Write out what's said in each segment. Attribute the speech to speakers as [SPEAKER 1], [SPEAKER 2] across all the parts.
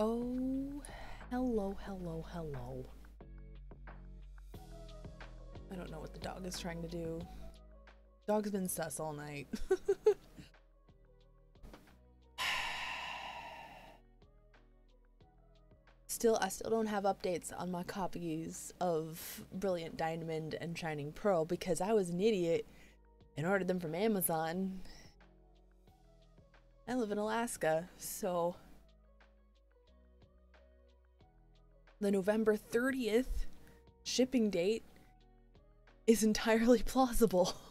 [SPEAKER 1] Oh, hello, hello, hello. I don't know what the dog is trying to do. Dog's been sus all night. still, I still don't have updates on my copies of Brilliant Diamond and Shining Pearl because I was an idiot and ordered them from Amazon. I live in Alaska, so the November 30th shipping date is entirely plausible.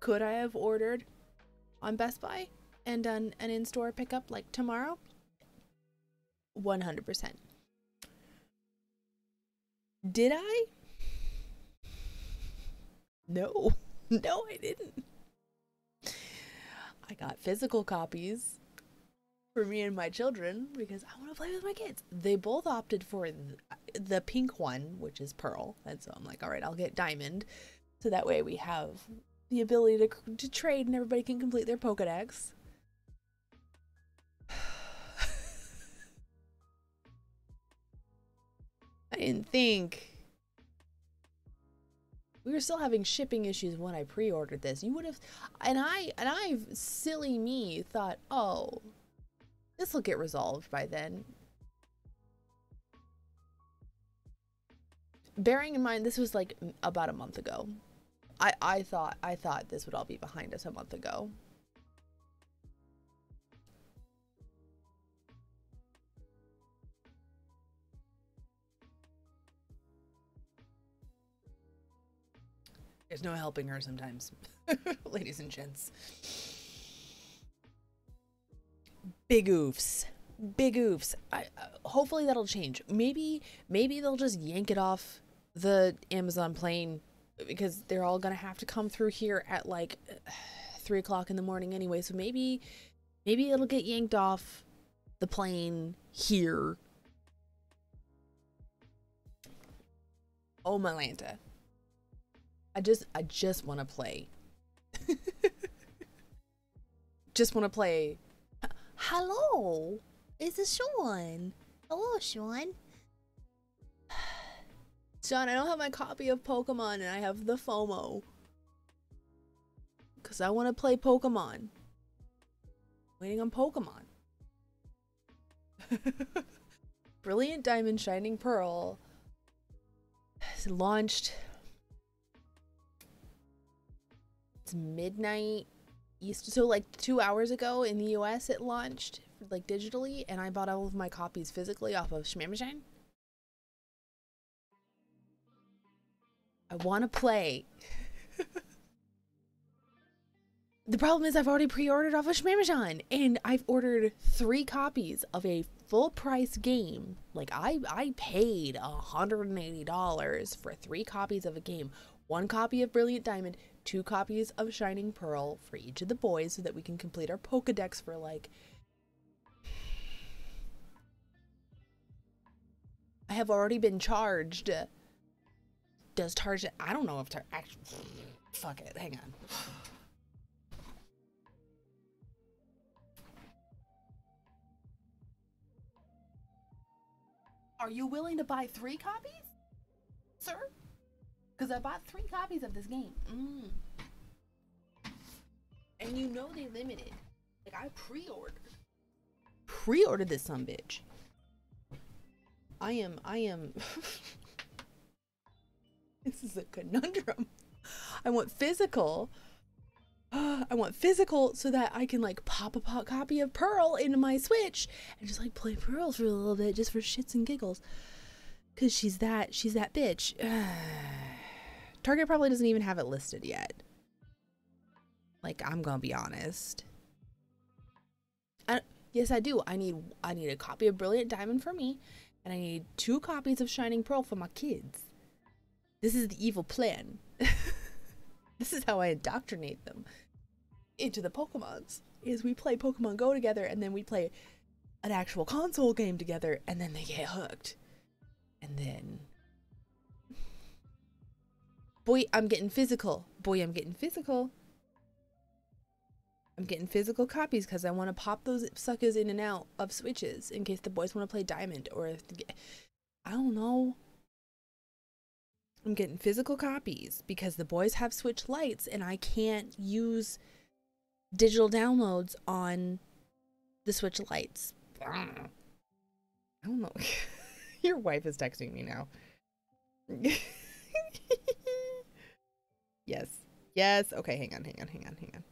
[SPEAKER 1] Could I have ordered on Best Buy and done an in store pickup like tomorrow? 100%. Did I? No. No, I didn't. I got physical copies for me and my children because I want to play with my kids. They both opted for the, pink one, which is pearl. And so I'm like, all right, I'll get diamond. So that way we have the ability to, to trade and everybody can complete their Pokedex. I didn't think we were still having shipping issues when I pre-ordered this. You would have, and I and I, silly me, thought, oh, this will get resolved by then. Bearing in mind, this was like about a month ago. I I thought I thought this would all be behind us a month ago. There's no helping her sometimes, ladies and gents. Big oofs. Big oofs. I, uh, hopefully that'll change. Maybe maybe they'll just yank it off the Amazon plane because they're all gonna have to come through here at like three o'clock in the morning anyway. So maybe maybe it'll get yanked off the plane here. Oh my lanta I just I just want to play. just want to play. Hello, it's Sean? Hello, Sean. Sean, I don't have my copy of Pokemon and I have the FOMO. Because I want to play Pokemon. Waiting on Pokemon. Brilliant Diamond Shining Pearl has launched it's midnight east so like two hours ago in the us it launched like digitally and i bought all of my copies physically off of Shmamashine. i want to play. The problem is i've already pre-ordered off of Shmamashine, and i've ordered three copies of a full price game. Like i i paid $180 for three copies of a game one copy of brilliant diamond two copies of Shining Pearl for each of the boys so that we can complete our Pokedex for like. I have already been charged. Does charge? I don't know if tar- actually. Fuck it. Hang on. Are you willing to buy three copies, sir? Because I bought three copies of this game. Mm. And you know they limited. Like I pre-ordered. Pre-ordered this some bitch. I am I am This is a conundrum. I want physical. I want physical so that I can like pop a pop copy of Pearl into my Switch and just like play Pearl for a little bit just for shits and giggles. Cause she's that she's that bitch. Target probably doesn't even have it listed yet. Like, I'm gonna be honest. I, yes, I do. I need I need a copy of Brilliant Diamond for me, and I need two copies of Shining Pearl for my kids. This is the evil plan. this is how I indoctrinate them into the Pokemons. Is we play Pokemon Go together, and then we play an actual console game together, and then they get hooked, and then Boy, I'm getting physical. Boy, I'm getting physical. I'm getting physical copies because I want to pop those suckers in and out of switches in case the boys want to play diamond or if I don't know. I'm getting physical copies because the boys have Switch lights and I can't use digital downloads on the Switch lights. I don't know. Your wife is texting me now. yes. Yes. Okay, hang on, hang on, hang on, hang on.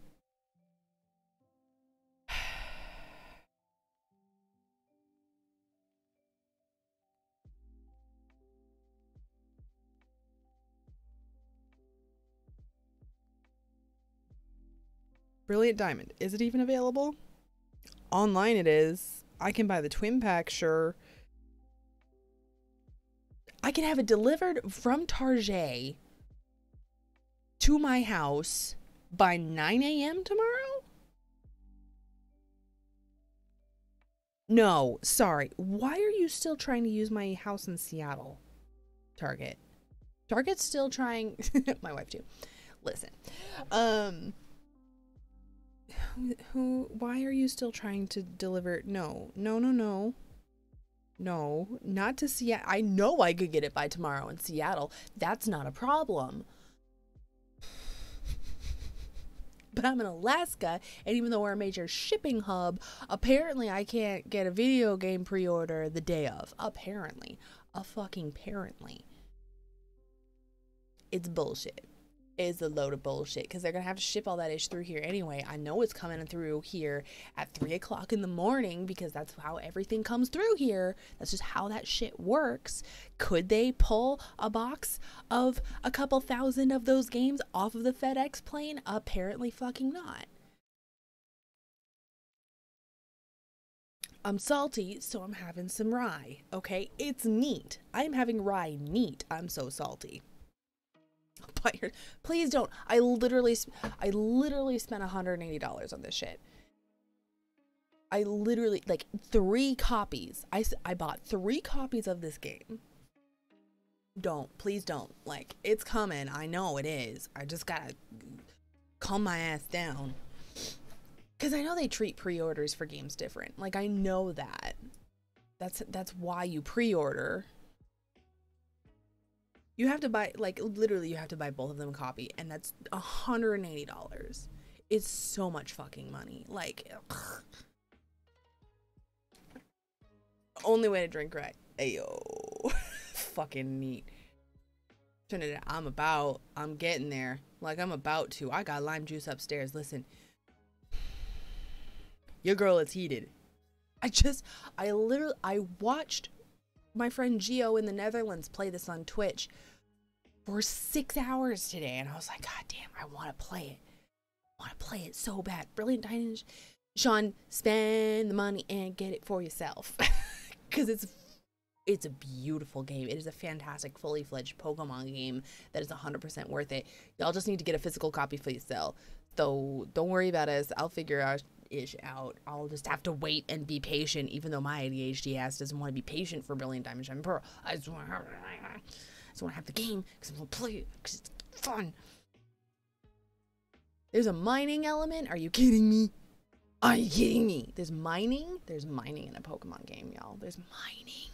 [SPEAKER 1] Brilliant Diamond. Is it even available? Online it is. I can buy the twin pack, sure. I can have it delivered from Target to my house by 9 a.m. tomorrow? No, sorry. Why are you still trying to use my house in Seattle? Target. Target's still trying my wife too. Listen. Um who, why are you still trying to deliver no no no no no not to seattle i know i could get it by tomorrow in seattle that's not a problem but i'm in alaska and even though we're a major shipping hub apparently i can't get a video game pre-order the day of. Apparently. A fucking apparently. It's bullshit is a load of bullshit because they're gonna have to ship all that ish through here anyway. I know it's coming through here at three o'clock in the morning because that's how everything comes through here. That's just how that shit works. Could they pull a box of a couple thousand of those games off of the FedEx plane? Apparently, fucking not. I'm salty, so I'm having some rye. Okay, it's neat. I'm having rye neat. I'm so salty. But your, please don't. I literally, I literally spent $180 on this shit. I literally, like, three copies. I, I bought three copies of this game. Don't. Please don't. Like, it's coming. I know it is. I just gotta calm my ass down. Because I know they treat pre-orders for games different. Like, I know that. That's, that's why you pre-order you have to buy like literally you have to buy both of them a copy and that's $180. It's so much fucking money. Like ugh. only way to drink right. Ayo. fucking neat. Trinidad, I'm about, I'm getting there. Like I'm about to. I got lime juice upstairs. Listen. Your girl is heated. I just I literally I watched my friend Geo in the Netherlands play this on Twitch for six hours today. And I was like, God damn, I want to play it. I want to play it so bad. Brilliant Diamond. Sean, spend the money and get it for yourself. Because it's it's a beautiful game. It is a fantastic, fully fledged Pokemon game that is 100% worth it. Y'all just need to get a physical copy for yourself. So don't worry about us. I'll figure ish out. I'll just have to wait and be patient, even though my ADHD ass doesn't want to be patient for Brilliant Diamond Shine Pearl. I just want to just want to have the game because I'm going to play it because it's fun. There's a mining element. Are you kidding me? Are you kidding me? There's mining. There's mining in a Pokemon game, y'all. There's mining.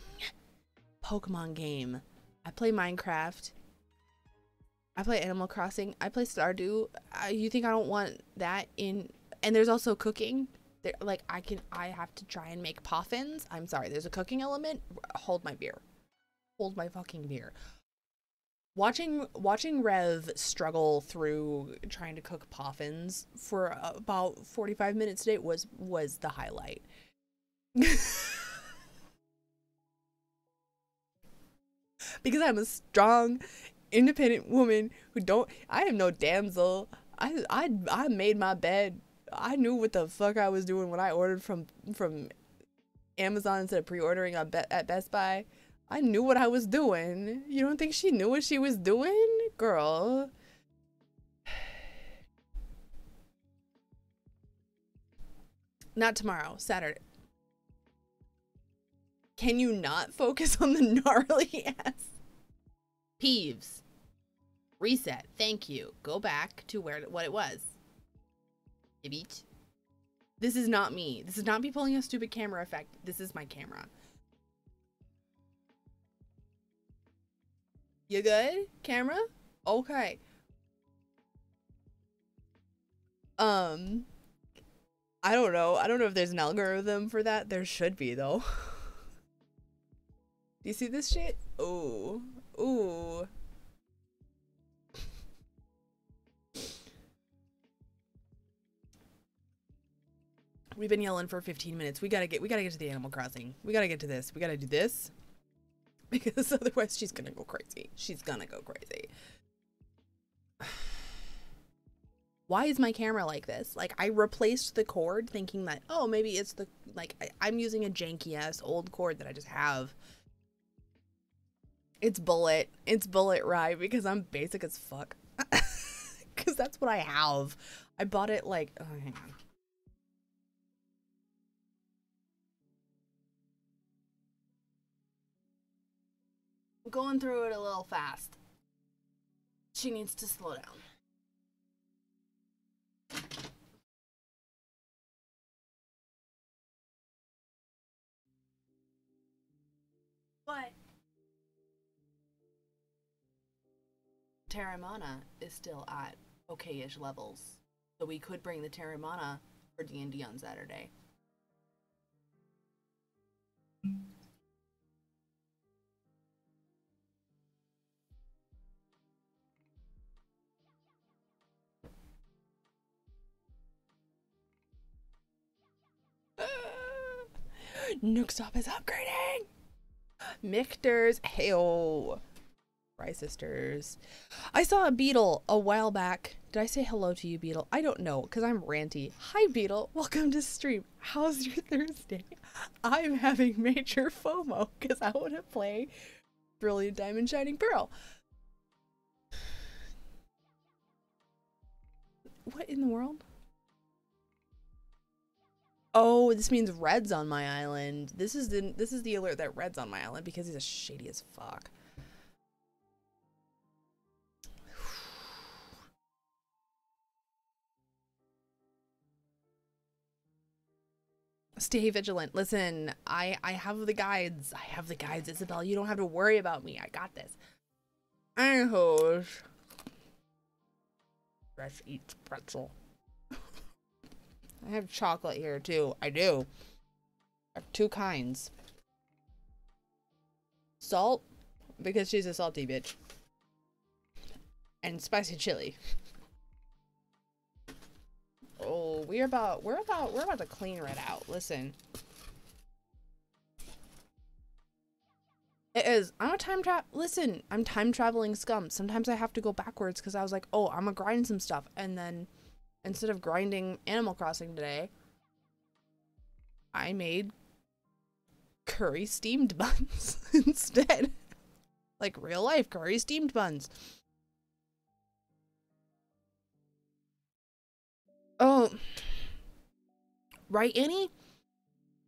[SPEAKER 1] Pokemon game. I play Minecraft. I play Animal Crossing. I play Stardew. Uh, you think I don't want that in? And there's also cooking. There, like I can, I have to try and make poffins. I'm sorry. There's a cooking element. Hold my beer. Hold my fucking beer watching watching Rev struggle through trying to cook poffins for about 45 minutes today was was the highlight. because I'm a strong, independent woman who don't I am no damsel. I I I made my bed. I knew what the fuck I was doing when I ordered from from Amazon instead of pre-ordering at Best Buy. I knew what I was doing. You don't think she knew what she was doing? Girl. Not tomorrow, Saturday. Can you not focus on the gnarly ass? Peeves. Reset. Thank you. Go back to where what it was. Beat. This is not me. This is not me pulling a stupid camera effect. This is my camera. You good? Camera? Okay. Um I don't know. I don't know if there's an algorithm for that. There should be though. Do you see this shit? Ooh. Ooh. We've been yelling for 15 minutes. We gotta get we gotta get to the Animal Crossing. We gotta get to this. We gotta do this. Because otherwise she's gonna go crazy. She's gonna go crazy. Why is my camera like this? Like I replaced the cord thinking that, oh, maybe it's the like I, I'm using a janky ass old cord that I just have. It's bullet. It's bullet right because I'm basic as fuck. Cause that's what I have. I bought it like oh hang on. Going through it a little fast. She needs to slow down. But Teremana is still at okay-ish levels. So we could bring the Teremana for D&D on Saturday. Nookstop is upgrading. Michters, heyo. Fry sisters. I saw a beetle a while back. Did I say hello to you, Beetle? I don't know, because I'm ranty. Hi, Beetle. Welcome to stream. How's your Thursday? I'm having major FOMO because I want to play Brilliant Diamond Shining Pearl. What in the world? Oh, this means Redd's on my island. This is the this is the alert that Redd's on my island because he's a shady as fuck. Stay vigilant. Listen, I I have the guides. I have the guides, Isabelle. You don't have to worry about me. I got this. Anyways. Fresh eats pretzel. I have chocolate here too. I do. I have two kinds. Salt, because she's a salty bitch. And spicy chili. Oh, we're about we're about we're about to clean Redd out. Listen. It is. I'm a time trap. Listen, I'm time traveling scum. Sometimes I have to go backwards because I was like, oh, I'm gonna grind some stuff, and then instead of grinding Animal Crossing today, I made curry steamed buns instead. like real life curry steamed buns. Oh, right, Annie?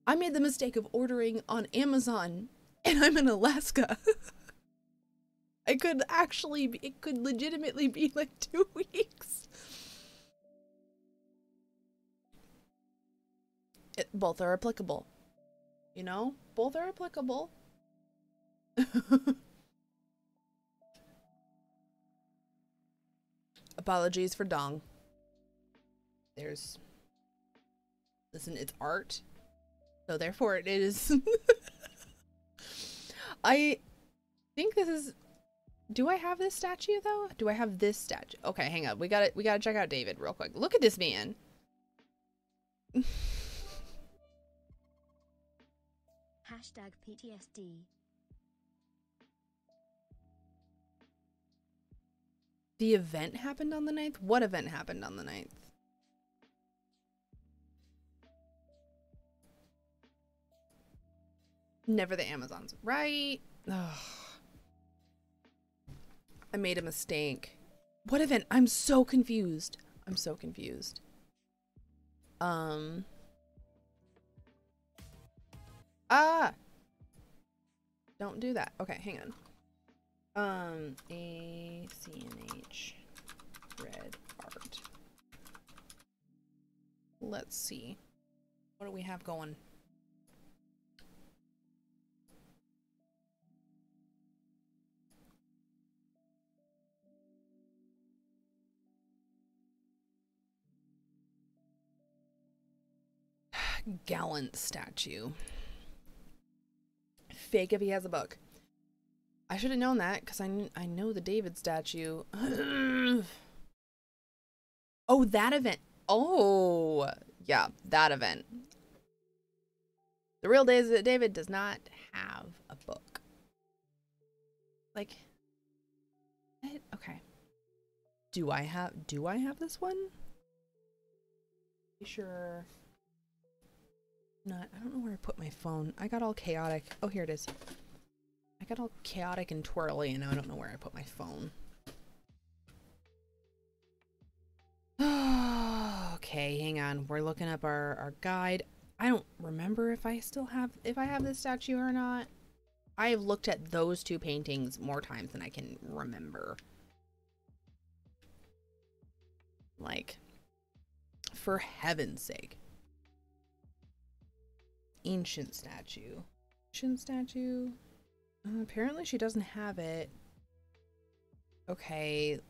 [SPEAKER 1] I made the mistake of ordering on Amazon and I'm in Alaska. I could actually, it could legitimately be like two weeks. It, both are applicable. You know, both are applicable. Apologies for Dong. There's. Listen, it's art. So therefore it is. I think this is. Do I have this statue though? Do I have this statue? Okay, hang on. We got to We gotta check out David real quick. Look at this man.
[SPEAKER 2] Hashtag PTSD.
[SPEAKER 1] The event happened on the 9th? What event happened on the 9th? Never the Amazons. Right? Ugh. I made a mistake. What event? I'm so confused. I'm so confused. Um. Ah! Don't do that. Okay, hang on. Um, A C N H Redd art. Let's see. What do we have going? Gallant statue. Fake if he has a book. I should have known that because I, kn- I know the David statue. oh, that event. Oh, yeah, that event. The real David David does not have a book. Like, okay. Do I have? Do I have this one? Sure. Not. I don't know where I put my phone. I got all chaotic. Oh, here it is. I got all chaotic and twirly, and now I don't know where I put my phone. okay, hang on. We're looking up our, our guide. I don't remember if I still have if I have this statue or not. I have looked at those two paintings more times than I can remember. Like, for heaven's sake. Ancient statue. Ancient statue. Uh, apparently she doesn't have it. Okay.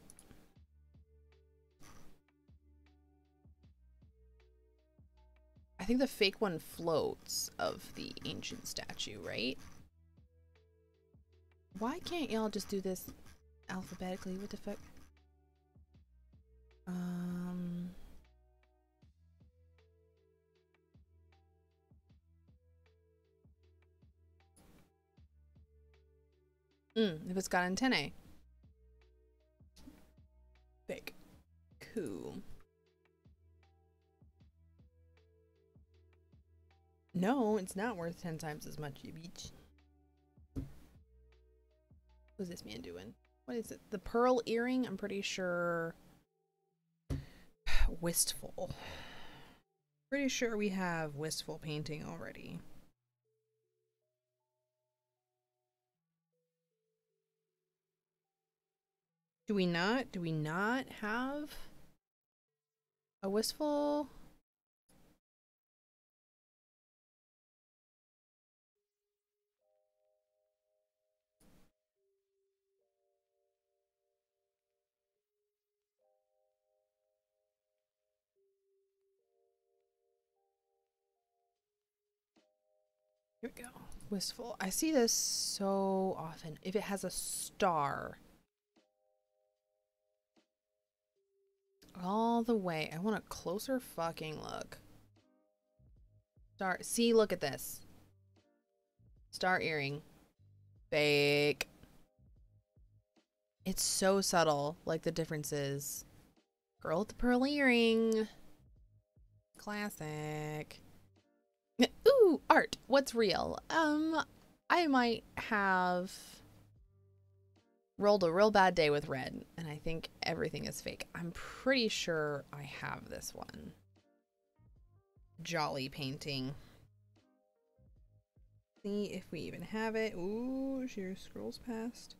[SPEAKER 1] I think the fake one floats of the ancient statue, right? Why can't y'all just do this alphabetically? What the fuck? Um... Mm, if it's got antennae. Big. Cool. No, it's not worth 10 times as much, you beach. What's this man doing? What is it? The pearl earring? I'm pretty sure. Wistful. Pretty sure we have wistful painting already. Do we not? Do we not have a wistful? Here we go. Wistful. I see this so often. If it has a star. All the way. I want a closer fucking look. Star. See, look at this. Star earring. Fake. It's so subtle, like the differences. Girl with the pearl earring. Classic. Ooh, art. What's real? Um, I might have rolled a real bad day with Redd, and I think everything is fake. I'm pretty sure I have this one. Jolly painting. See if we even have it. Ooh, she scrolls past.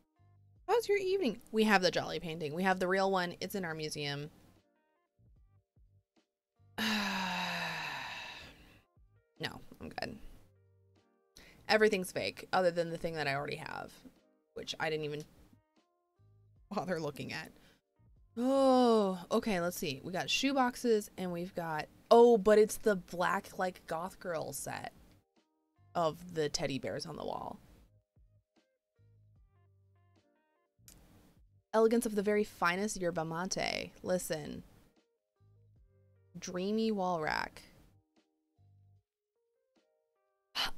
[SPEAKER 1] Oh, How's your evening? We have the Jolly painting. We have the real one. It's in our museum. no, I'm good. Everything's fake other than the thing that I already have, which I didn't even bother looking at. Oh, okay, let's see. We got shoe boxes and we've got Oh, but it's the black like goth girl set of the teddy bears on the wall. Elegance of the very finest yerba mate. Listen. Dreamy wall rack.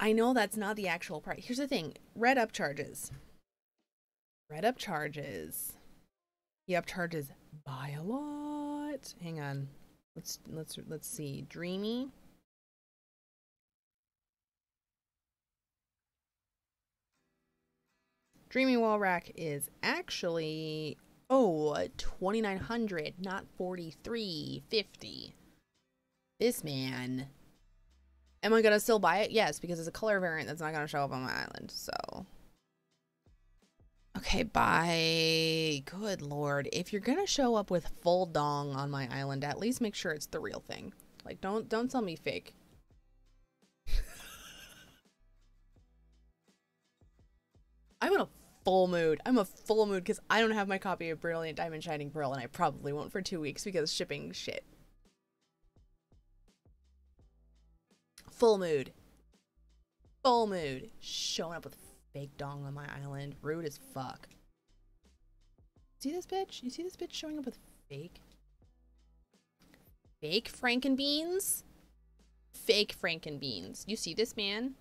[SPEAKER 1] I know that's not the actual price. Here's the thing. Redd up charges. Redd up charges. He upcharges by a lot. Hang on. Let's let's let's see. Dreamy. Dreamy wall rack is actually oh 2900 not 4350 this man am i gonna still buy it yes because it's a color variant that's not gonna show up on my island so Okay, bye. Good lord. If you're gonna show up with full dong on my island, at least make sure it's the real thing. Like, don't don't sell me fake. I'm in a full mood. I'm a full mood because I don't have my copy of Brilliant Diamond Shining Pearl, and I probably won't for two weeks because shipping shit. Full mood. Full mood. Showing up with fake dong on my island. Rude as fuck. See this bitch? You see this bitch showing up with fake? Fake Frankenbeans? Fake Frankenbeans. You see this man?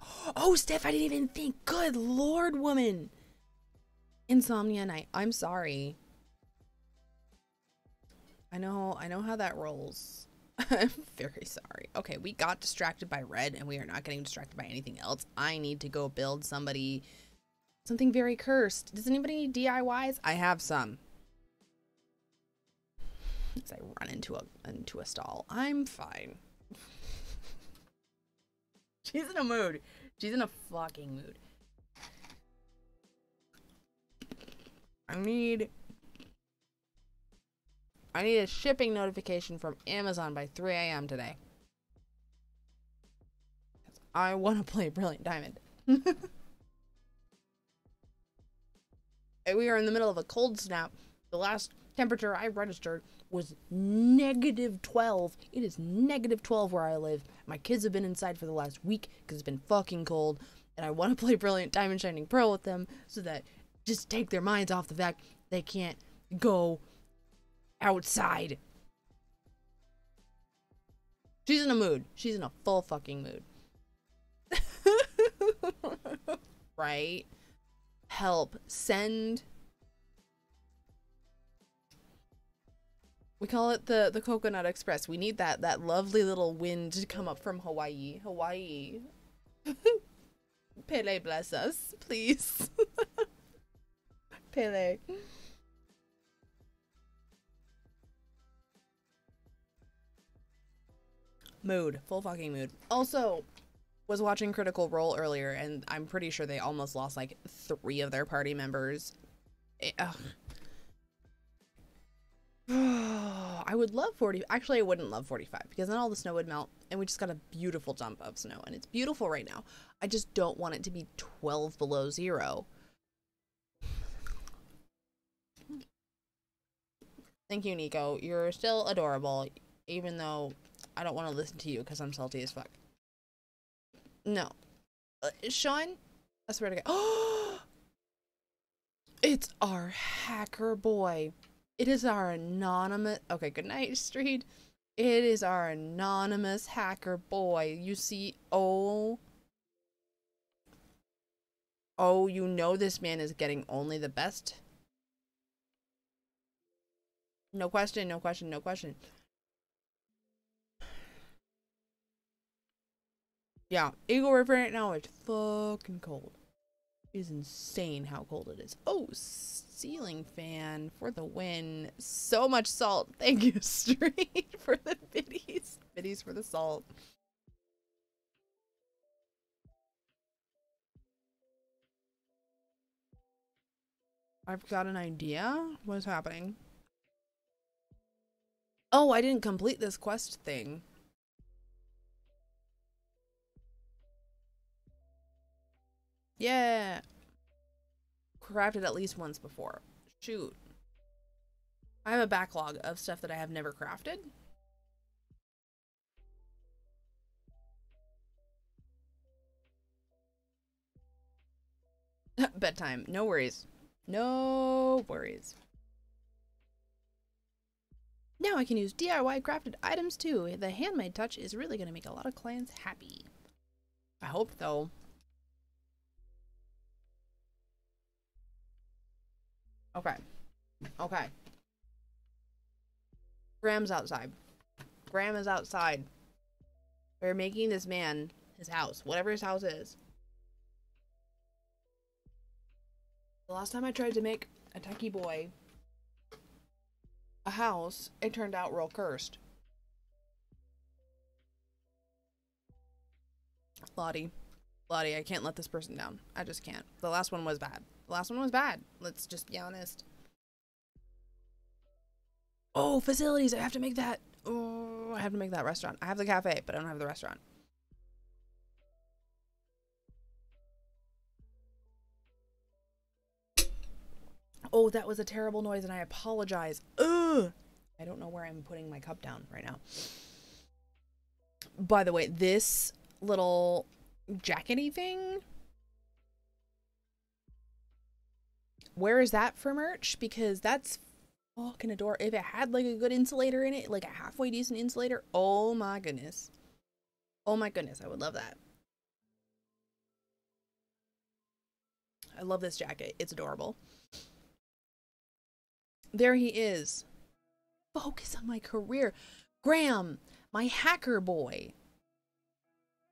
[SPEAKER 1] Oh, Steph, I didn't even think. Good lord, woman. Insomnia night. I'm sorry. I know, I know how that rolls. I'm very sorry. Okay, we got distracted by Redd and we are not getting distracted by anything else. I need to go build somebody something very cursed. Does anybody need DIYs? I have some. As I run into a into a stall. I'm fine. She's in a mood. She's in a fucking mood. I need I need a shipping notification from Amazon by 3 a.m. today. I want to play Brilliant Diamond. we are in the middle of a cold snap. The last temperature I registered was negative 12. It is negative 12 where I live. My kids have been inside for the last week because it's been fucking cold. And I want to play Brilliant Diamond Shining Pearl with them so that just take their minds off the fact they can't go outside. She's in a mood. She's in a full fucking mood. right? Help. Send. We call it the the Coconut Express. We need that that lovely little wind to come up from Hawaii. Hawaii. Pele bless us, please. Pele. Mood. Full fucking mood. Also, was watching Critical Role earlier, and I'm pretty sure they almost lost like three of their party members. Eh, ugh. I would love 40. Actually, I wouldn't love 45 because then all the snow would melt and we just got a beautiful dump of snow and it's beautiful right now. I just don't want it to be 12 below zero. Thank you, Nico. You're still adorable, even though I don't want to listen to you because I'm salty as fuck. No. Uh, Sean, I swear to God. it's our hacker boy. It is our anonymous. Okay, good night, Street. It is our anonymous hacker boy. You see, oh. Oh, you know this man is getting only the best. No question, no question, no question. Yeah, Eagle River right now is fucking cold. It is insane how cold it is. Oh, ceiling fan for the win. So much salt. Thank you, Street, for the biddies. Biddies for the salt. I've got an idea. What is happening? Oh, I didn't complete this quest thing. Yeah. Crafted at least once before. Shoot. I have a backlog of stuff that I have never crafted. Bedtime. No worries. No worries. Now I can use DIY crafted items too. The handmade touch is really going to make a lot of clients happy. I hope though. Okay. Okay. Graham's outside. Graham is outside. We're making this man his house, whatever his house is. The last time I tried to make a techie boy a house, it turned out real cursed. Lottie. Lottie, I can't let this person down. I just can't. The last one was bad. The last one was bad. Let's just be honest. Oh, facilities. I have to make that. Oh, I have to make that restaurant. I have the cafe, but I don't have the restaurant. Oh, that was a terrible noise and I apologize. Ugh. I don't know where I'm putting my cup down right now. By the way, this little jackety thing. Where is that for merch? Because that's fucking adorable. If it had like a good insulator in it, like a halfway decent insulator, oh my goodness. Oh my goodness, I would love that. I love this jacket. It's adorable. There he is. Focus on my career. Graham, my hacker boy.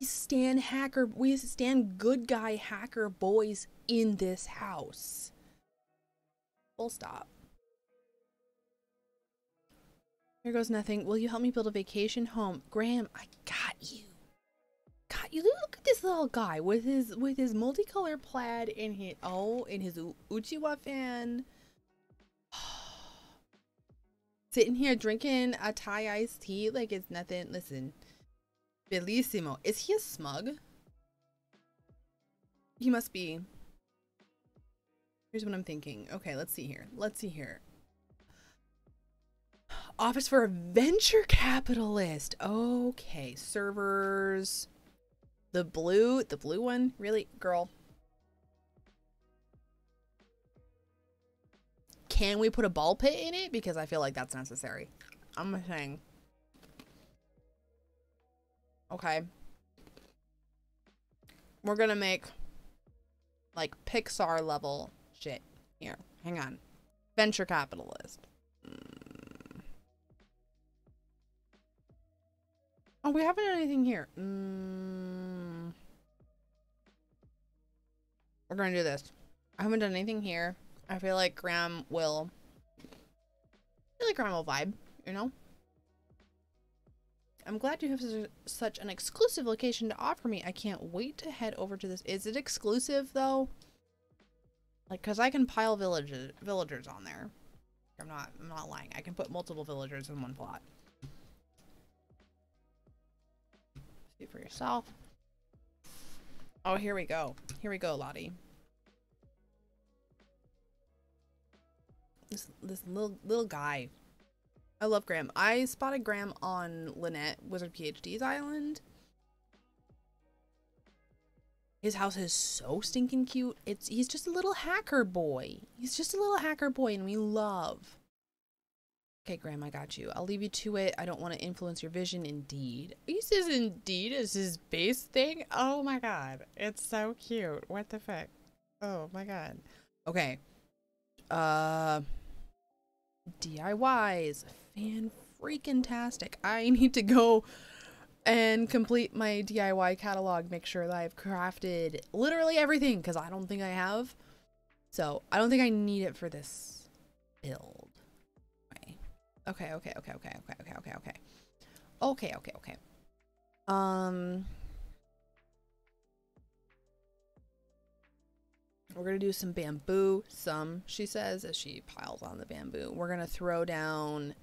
[SPEAKER 1] We stand hacker we stand good guy hacker boys in this house. Full stop. Here goes nothing. Will you help me build a vacation home? Graham, I got you. Got you. Look at this little guy with his with his multicolored plaid and his oh and his Uchiwa fan. Sitting here drinking a Thai iced tea like it's nothing. Listen. Bellissimo. Is he a smug? He must be. Here's what I'm thinking. Okay, let's see here. Let's see here. Office for a venture capitalist. Okay, servers. The blue, the blue one? Really, girl? Can we put a ball pit in it? Because I feel like that's necessary. I'm saying. Okay. We're gonna make like Pixar level shit here. Hang on. Venture capitalist. Mm. Oh, we haven't done anything here. Mm. We're gonna do this. I haven't done anything here. I feel like Graham will. I feel like Graham will vibe, you know? I'm glad you have such an exclusive location to offer me. I can't wait to head over to this. Is it exclusive though? Like, cause I can pile villages villagers on there. I'm not. I'm not lying. I can put multiple villagers in one plot. See for yourself. Oh, here we go. Here we go, Lottie. This this little little guy I love Graham. I spotted Graham on Lynette Wizard PhD's island. His house is so stinking cute. It's he's just a little hacker boy. He's just a little hacker boy and we love. Okay, Graham, I got you. I'll leave you to it. I don't want to influence your vision. Indeed. He says indeed is his base thing. Oh my god. It's so cute. What the fuck? Oh my god. Okay. Uh DIYs. Fan freaking tastic. I need to go and complete my DIY catalog, make sure that I've crafted literally everything because I don't think I have. So I don't think I need it for this build. Okay, okay, okay, okay, okay, okay, okay, okay. Okay, okay, okay. Um We're gonna do some bamboo, some, she says, as she piles on the bamboo. We're gonna throw down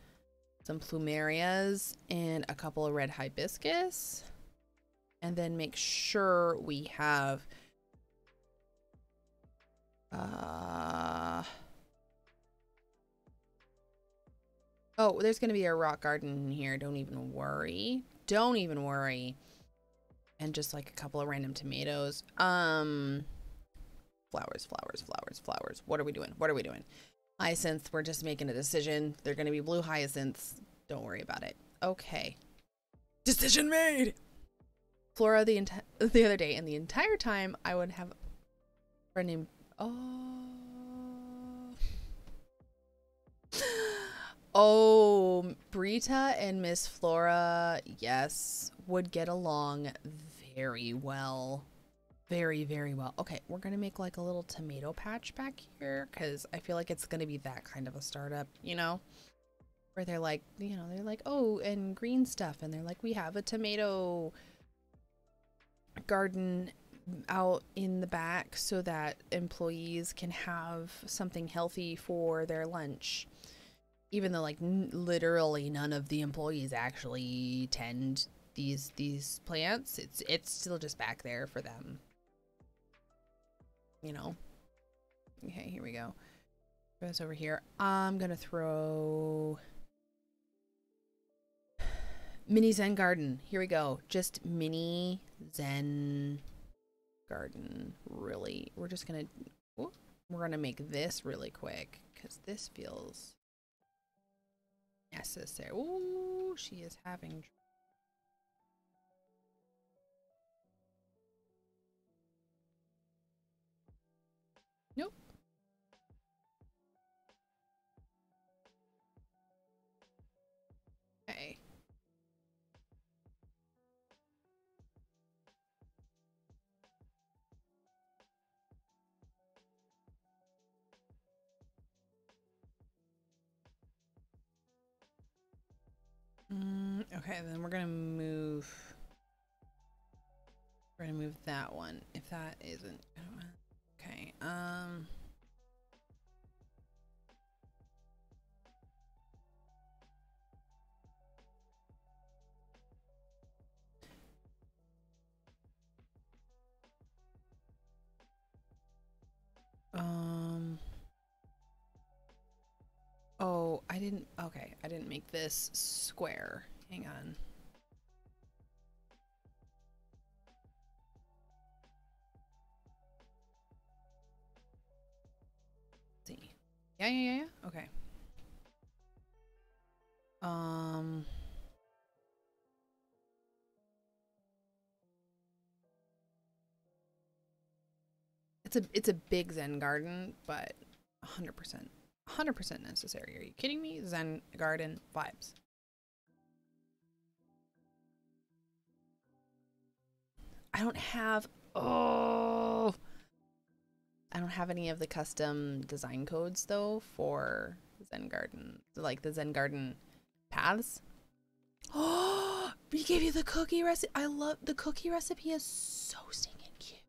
[SPEAKER 1] some plumerias and a couple of red hibiscus. And then make sure we have uh Oh, there's gonna be a rock garden here. Don't even worry. Don't even worry. And just like a couple of random tomatoes. Um flowers, flowers, flowers, flowers. What are we doing? What are we doing? Hyacinth, we're just making a decision. They're going to be blue hyacinths. Don't worry about it. Okay. Decision made! Flora the, the other day, and the entire time I would have a friend named. Oh. Oh, Brita and Miss Flora, yes, would get along very well very, very well. Okay, we're gonna make like a little tomato patch back here because I feel like it's gonna be that kind of a startup, you know? Where they're like, you know, they're like, oh, and green stuff, and they're like, we have a tomato garden out in the back so that employees can have something healthy for their lunch even though like literally none of the employees actually tend these these plants it's it's still just back there for them you know. Okay, here we go. Throw this over here. I'm gonna throw mini Zen garden. Here we go. Just mini Zen garden. Really, we're just gonna we're gonna make this really quick because this feels necessary. Oh, she is having. Okay, then we're gonna move. We're gonna move that one. If that isn't, okay. Um. Um. Oh, I didn't. Okay, I didn't make this square. Hang on. see. Yeah, yeah, yeah, yeah. Okay. Um. It's a it's a big Zen garden, but 100%. 100% necessary. Are you kidding me? Zen garden vibes. I don't have oh I don't have any of the custom design codes though for Zen Garden. Like the Zen Garden paths. Oh, we gave you the cookie recipe. I love the cookie recipe is so stinking cute.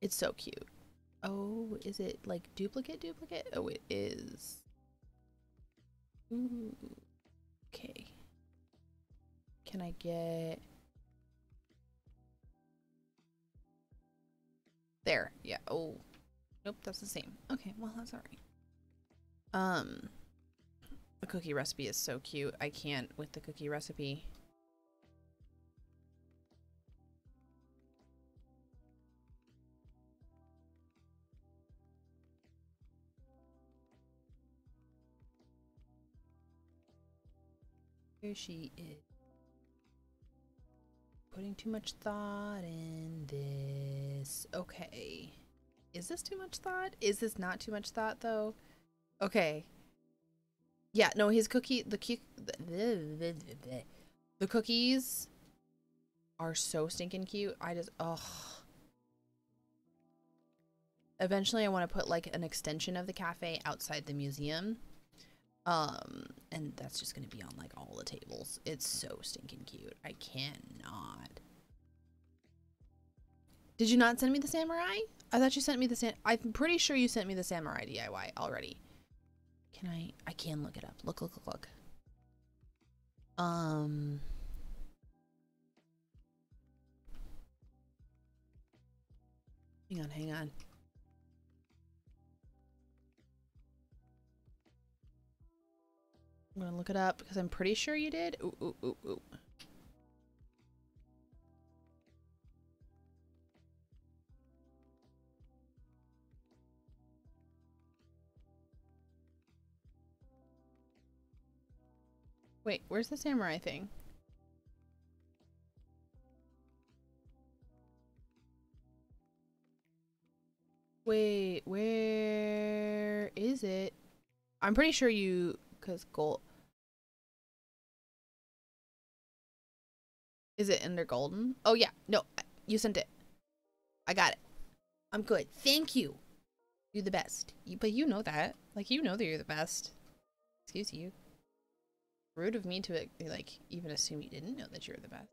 [SPEAKER 1] It's so cute. Oh, is it like duplicate duplicate? Oh, it is. Ooh. Okay. Can I get There. Yeah. Oh. Nope, that's the same. Okay, well, that's all right. Um the cookie recipe is so cute. I can't with the cookie recipe. Here she is. Putting too much thought in this. Okay. Is this too much thought? Is this not too much thought though? Okay. Yeah, no, his cookie the cu- the, the cookies are so stinking cute. I just ugh. Eventually I want to put like an extension of the cafe outside the museum. Um, and that's just gonna be on like all the tables. It's so stinking cute. I cannot. Did you not send me the samurai? I thought you sent me the sam. I'm pretty sure you sent me the samurai DIY already. Can I? I can look it up. Look, look, look, look. Um. Hang on, hang on. I'm gonna look it up because I'm pretty sure you did. Ooh, ooh, ooh, ooh. Wait, where's the samurai thing? Wait, where is it? I'm pretty sure you, cause gold. Is it under golden? Oh yeah, no, you sent it. I got it. I'm good. Thank you. You're the best. You, but you know that. Like you know that you're the best. Excuse you. Rude of me to like even assume you didn't know that you're the best.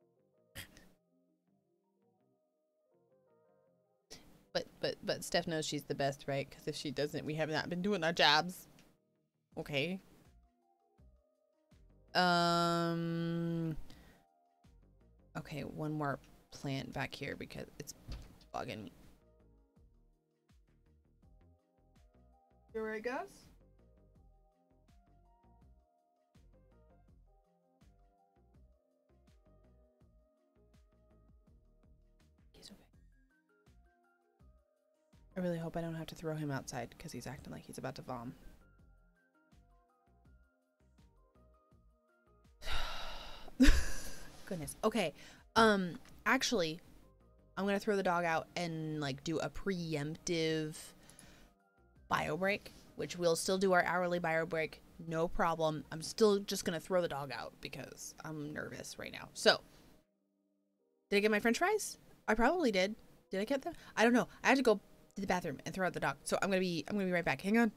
[SPEAKER 1] But but but Steph knows she's the best, right? Because if she doesn't, we have not been doing our jobs. Okay. Um. Okay, one more plant back here because it's bugging me. You Gus? He's okay. I really hope I don't have to throw him outside because he's acting like he's about to vom. Goodness. Okay. Um actually I'm going to throw the dog out and like do a preemptive bio break, which we'll still do our hourly bio break. No problem. I'm still just going to throw the dog out because I'm nervous right now. So, did I get my french fries? I probably did. Did I get them? I don't know. I had to go to the bathroom and throw out the dog. So, I'm to be I'm to be right back. Hang on.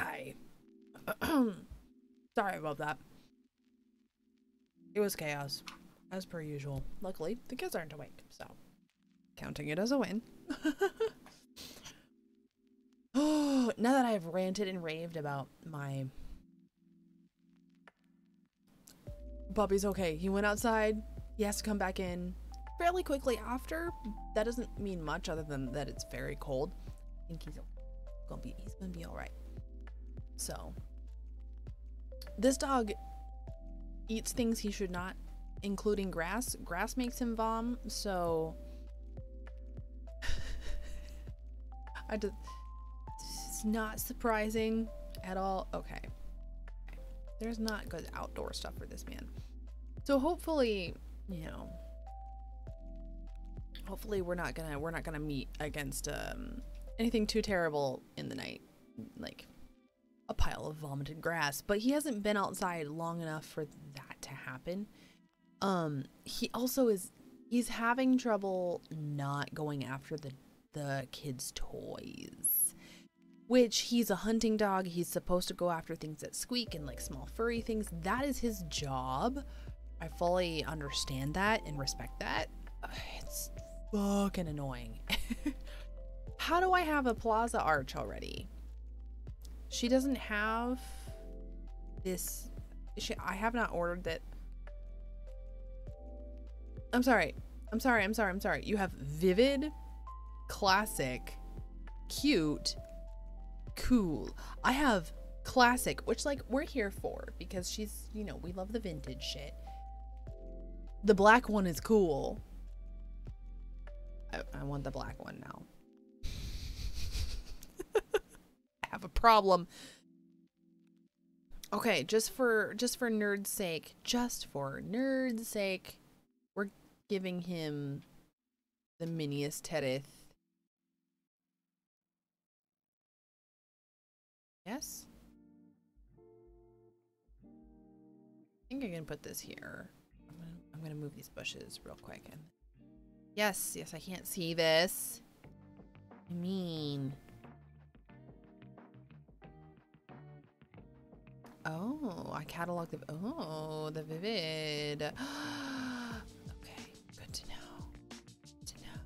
[SPEAKER 1] Hi. Sorry about that. It was chaos, as per usual. Luckily, the kids aren't awake, so counting it as a win. oh, now that I've ranted and raved about my Bobby's okay. He went outside. He has to come back in fairly quickly after. That doesn't mean much other than that it's very cold. I think he's gonna be he's gonna be all right. So this dog eats things he should not, including grass. Grass makes him vom, so I just it's not surprising at all. Okay. There's not good outdoor stuff for this man. So hopefully, you know, hopefully we're not gonna we're not gonna meet against um anything too terrible in the night, like a pile of vomited grass. But he hasn't been outside long enough for that to happen. Um, he also is he's having trouble not going after the the kids' toys. Which he's a hunting dog. He's supposed to go after things that squeak and like small furry things. That is his job. I fully understand that and respect that. It's fucking annoying. How do I have a plaza arch already? She doesn't have this. She, I have not ordered that. I'm sorry. I'm sorry. I'm sorry. I'm sorry. You have vivid, classic, cute, cool. I have classic, which like we're here for because she's, you know, we love the vintage shit. The black one is cool. I, I want the black one now. I have a problem. Okay, just for just for nerd's sake, just for nerd's sake, we're giving him the miniest Terith. Yes? I think I can put this here. I'm gonna, I'm gonna move these bushes real quick. And yes, yes, I can't see this. I mean. Oh, I cataloged the. Oh, the vivid. okay, good to know. Good to know.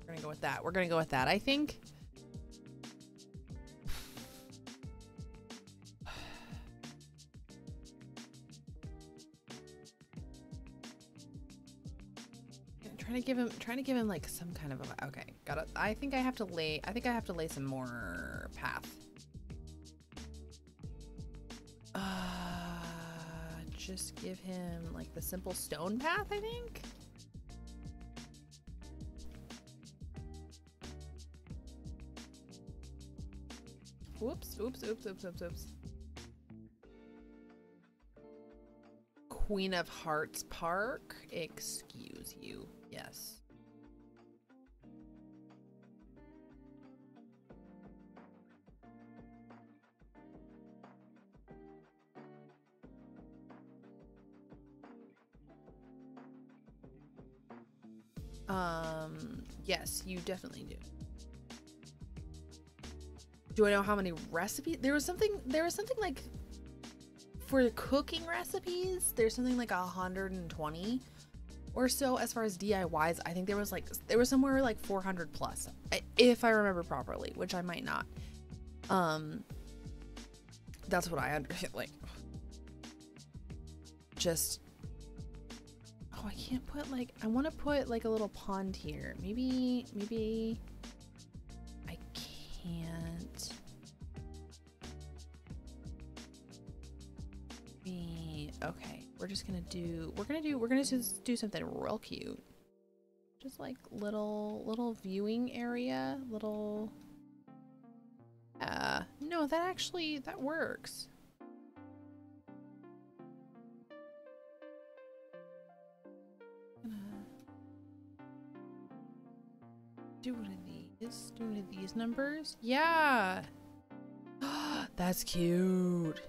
[SPEAKER 1] We're gonna go with that. We're gonna go with that. I think. trying to give him trying to give him like some kind of a okay got it i think i have to lay i think i have to lay some more path uh just give him like the simple stone path i think? Whoops oops oops oops oops oops. Queen of hearts park. Excuse you definitely do. Do I know how many recipes? There was something, there was something like for the cooking recipes, there's something like 120 or so as far as DIYs. I think there was like there was somewhere like 400 plus, if I remember properly, which I might not. Um, that's what I under like. Just can't put like I want to put like a little pond here. Maybe maybe I can't. Me okay we're just gonna do we're gonna do we're gonna just do something real cute just like little little viewing area little uh no that actually that works do one of these do one of these numbers yeah that's cute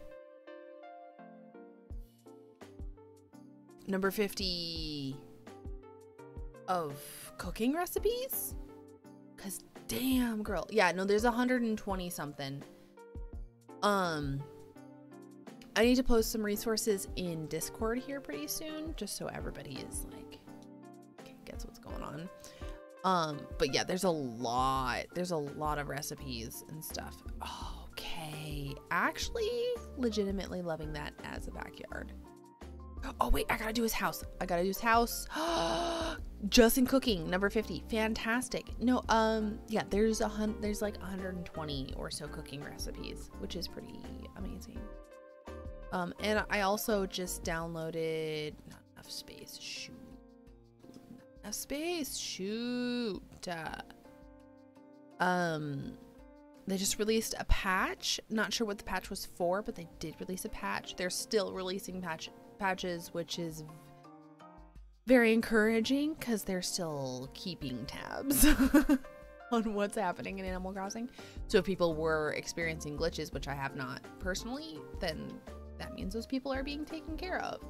[SPEAKER 1] number 50 of cooking recipes. Cause damn girl. Yeah, no, there's 120 something. Um I need to post some resources in Discord here pretty soon, just so everybody is like gets what's going on. Um, but yeah, there's a lot. There's a lot of recipes and stuff. Okay. Actually, legitimately loving that as a backyard. Oh wait, I gotta do his house. I gotta do his house. Just in cooking, number 50. Fantastic. No, um, yeah, there's a hun there's like 120 or so cooking recipes, which is pretty amazing. Um, and I also just downloaded not enough space. Shoot. Space. Shoot. Uh, um they just released a patch. Not sure what the patch was for, but they did release a patch. They're still releasing patch patches, which is very encouraging because they're still keeping tabs on what's happening in Animal Crossing. So if people were experiencing glitches, which I have not personally, then that means those people are being taken care of.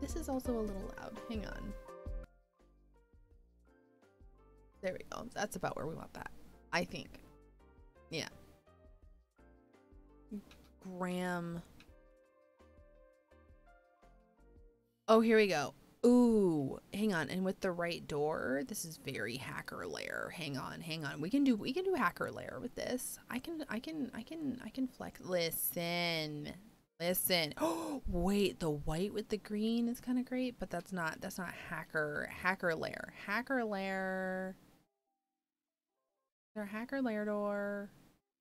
[SPEAKER 1] This is also a little loud. Hang on. There we go. That's about where we want that. I think. Yeah. Graham. Oh, here we go. Ooh, hang on. And with the right door, this is very hacker layer. Hang on, hang on. We can do we can do hacker layer with this. I can I can I can I can flex. Listen. Listen. Oh, wait, the white with the green is kind of great, but that's not that's not hacker hacker layer. Hacker layer. Hacker layer door?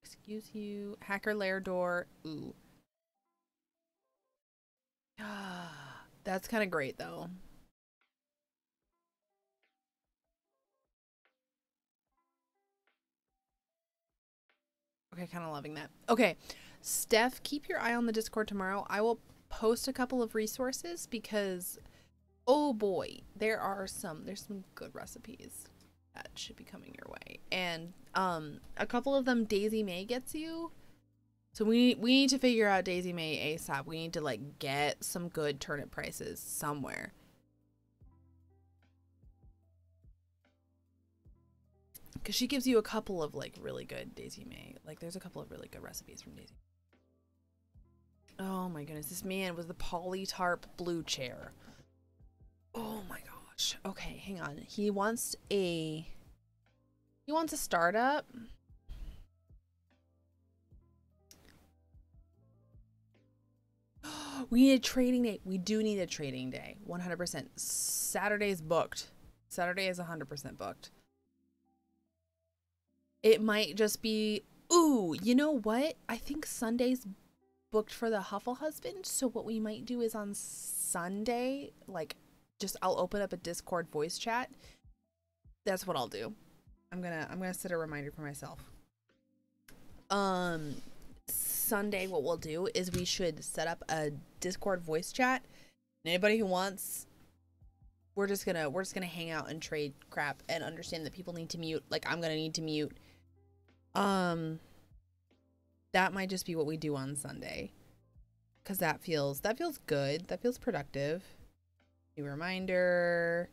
[SPEAKER 1] Excuse you. Hacker layer door. Ooh. That's kind of great though. Okay, kind of loving that. Okay, Steph, keep your eye on the Discord tomorrow. I will post a couple of resources because, oh boy, there are some, there's some good recipes that should be coming your way. And um, a couple of them Daisy Mae gets you. So we we need to figure out Daisy Mae ASAP. We need to like get some good turnip prices somewhere. Cause she gives you a couple of like really good Daisy Mae. Like there's a couple of really good recipes from Daisy. Oh my goodness, this man was the polytarp blue chair. Oh my gosh. Okay, hang on. He wants a he wants a startup. we need a trading day. We do need a trading day. 100%. Saturday is booked. Saturday is 100% booked. It might just be, ooh, you know what? I think Sunday's booked for the Huffle Husband. So what we might do is on Sunday, like, just I'll open up a Discord voice chat. That's what I'll do. I'm gonna I'm gonna set a reminder for myself. Um, Sunday, what we'll do is we should set up a Discord voice chat. Anybody who wants, we're just gonna we're just gonna hang out and trade crap and understand that people need to mute. Like I'm gonna need to mute. Um, that might just be what we do on Sunday, because that feels that feels good. That feels productive. New reminder.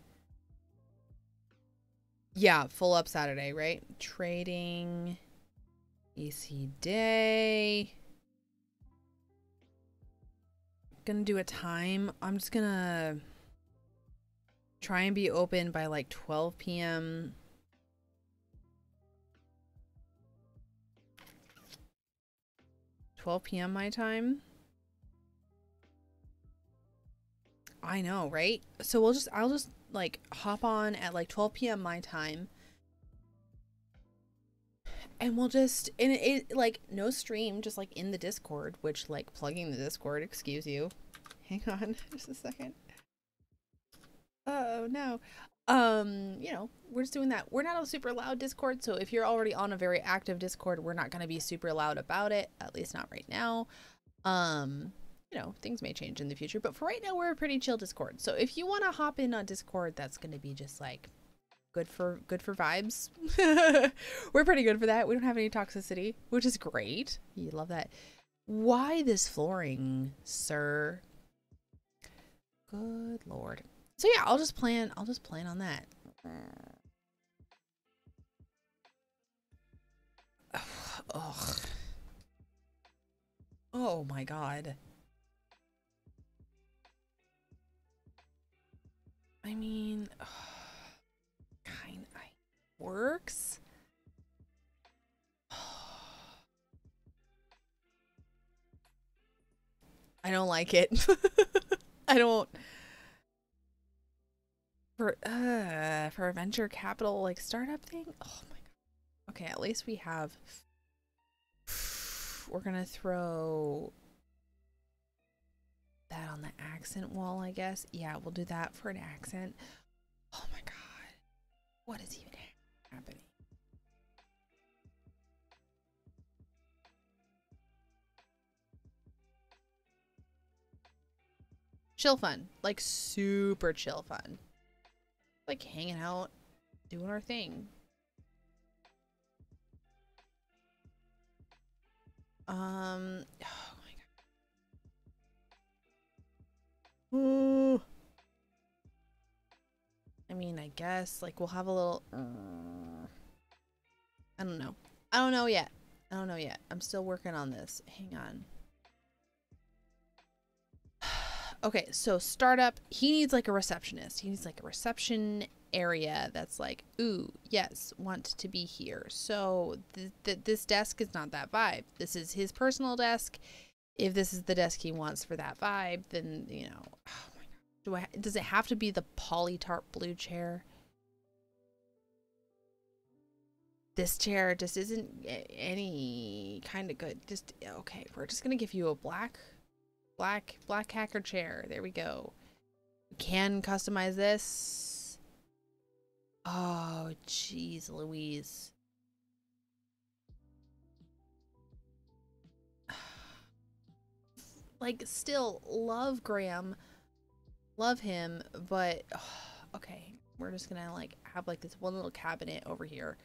[SPEAKER 1] Yeah, full up Saturday, right? Trading. EC day. Gonna do a time. I'm just gonna try and be open by like 12 p.m. Twelve p.m. my time. I know, right? So we'll just I'll just like hop on at like 12 p.m. my time. And we'll just and it, it, like no stream just like in the discord which like plugging the discord excuse you. Hang on just a second. Oh no. Um you know we're just doing that. We're not a super loud discord so if you're already on a very active discord we're not going to be super loud about it at least not right now. Um you know things may change in the future but for right now we're a pretty chill discord so if you want to hop in on discord that's going to be just like good for good for vibes. We're pretty good for that. We don't have any toxicity, which is great. You love that. Why this flooring, sir? Good lord. So yeah, I'll just plan I'll just plan on that. Ugh. Oh my god. I mean, kind of works. I don't like it. I don't for uh for a venture capital like startup thing. Oh my god. Okay, at least we have we're to throw that on the accent wall, I guess. Yeah, we'll do that for an accent. Oh my god. What is even happening? Chill fun. Like super chill fun. Like hanging out, doing our thing. Um, oh Ooh. I mean, I guess like we'll have a little. Uh, I don't know. I don't know yet. I don't know yet. I'm still working on this. Hang on. okay, so startup. He needs like a receptionist. He needs like a reception area that's like, ooh, yes, want to be here. So th- th- this desk is not that vibe. This is his personal desk. If this is the desk he wants for that vibe, then you know, oh my god, do I? Does it have to be the polytarp blue chair? This chair just isn't any kind of good. Just okay. We're just gonna give you a black, black, black hacker chair. There we go. Can customize this Oh, jeez, Louise. Like, still love Graham, love him, but oh, okay, we're just gonna like have like this one little cabinet over here.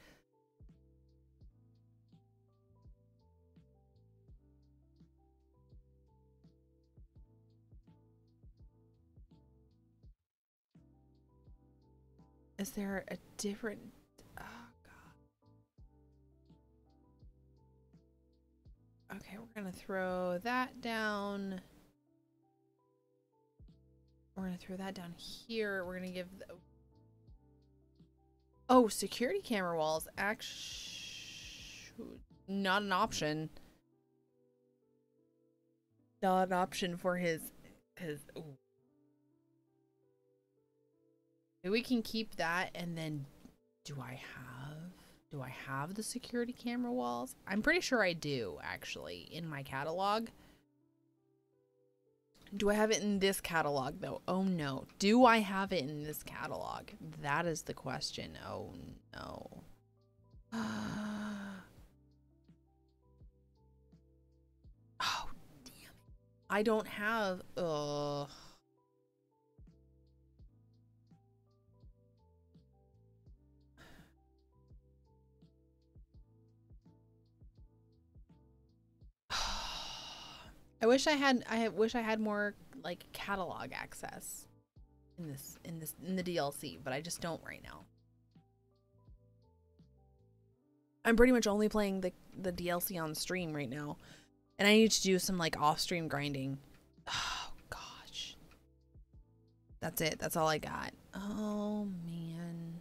[SPEAKER 1] Is there a different... Okay, we're to throw that down. We're to throw that down here. We're to give... The... Oh, security camera walls. Actually, not an option. Not an option for his... his ooh. We can keep that and then do I have do I have the security camera walls? I'm pretty sure I do actually in my catalog. Do I have it in this catalog though? Oh no. Do I have it in this catalog? That is the question. Oh no. oh damn. I don't have ugh. I wish I had I wish I had more like catalog access in this in this in the DLC, but I just don't right now. I'm pretty much only playing the the DLC on stream right now. And I need to do some like off-stream grinding. Oh gosh. That's it. That's all I got. Oh man.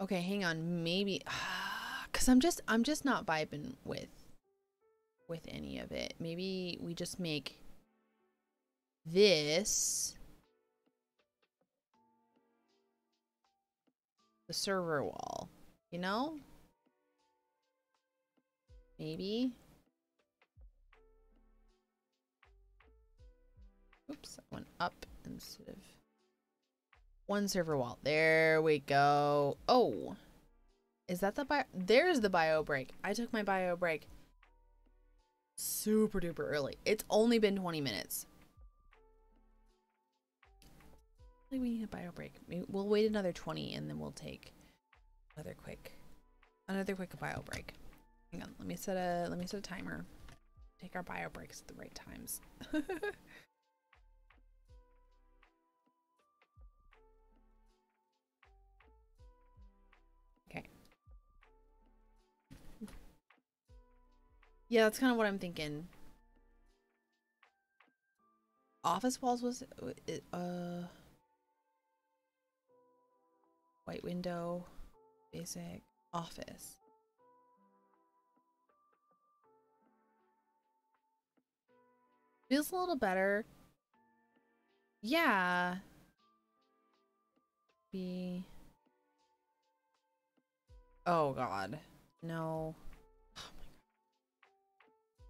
[SPEAKER 1] Okay, hang on. Maybe ah. Because I'm just I'm just not vibing with with any of it. Maybe we just make this the server wall, you know? Maybe. Oops, I went up instead of one server wall. There we go. Oh. Is that the bio? There's the bio break. I took my bio break super duper early. It's only been 20 minutes. We need a bio break. We'll wait another 20 and then we'll take another quick, another quick bio break. Hang on. Let me set a, let me set a timer. Take our bio breaks at the right times. Yeah, that's kind of what I'm thinking. Office walls was uh white window, basic office. Feels a little better. Yeah. Be. Oh God, no.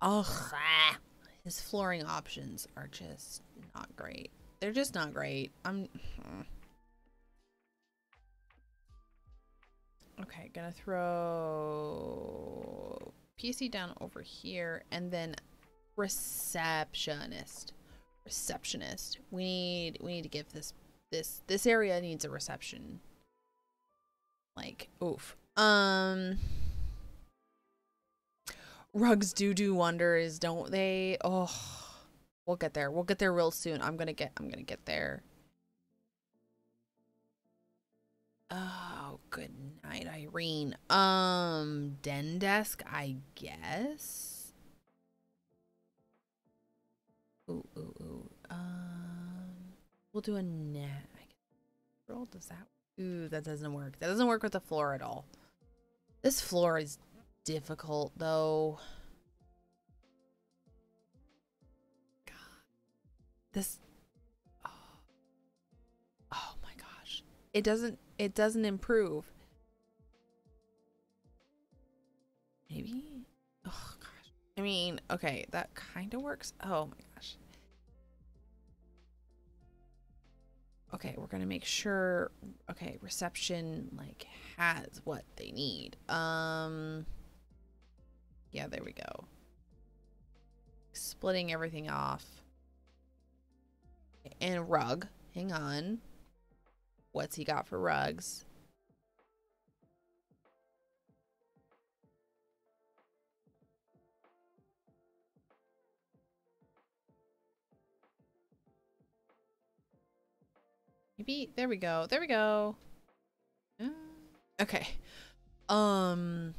[SPEAKER 1] Oh. His flooring options are just not great. They're just not great. I'm. Okay, gonna throw PC down over here and then receptionist. Receptionist. We need we need to give this this this area needs a reception. Like oof. Um rugs do do wonders, don't they? Oh, we'll get there. We'll get there real soon. I'm gonna get. I'm gonna get there. Oh, good night, Irene. Um, den desk, I guess. Ooh, ooh, ooh. Um, we'll do a net. Roll does that? Ooh, that doesn't work. That doesn't work with the floor at all. This floor is difficult though. God. This oh. oh my gosh. It doesn't it doesn't improve. Maybe? Oh gosh. I mean, okay, that kind of works. Oh my gosh. Okay, we're gonna make sure okay, reception like has what they need. Um yeah, there we go. Splitting everything off. And rug. Hang on. What's he got for rugs? Maybe there we go. There we go. Uh, okay. Um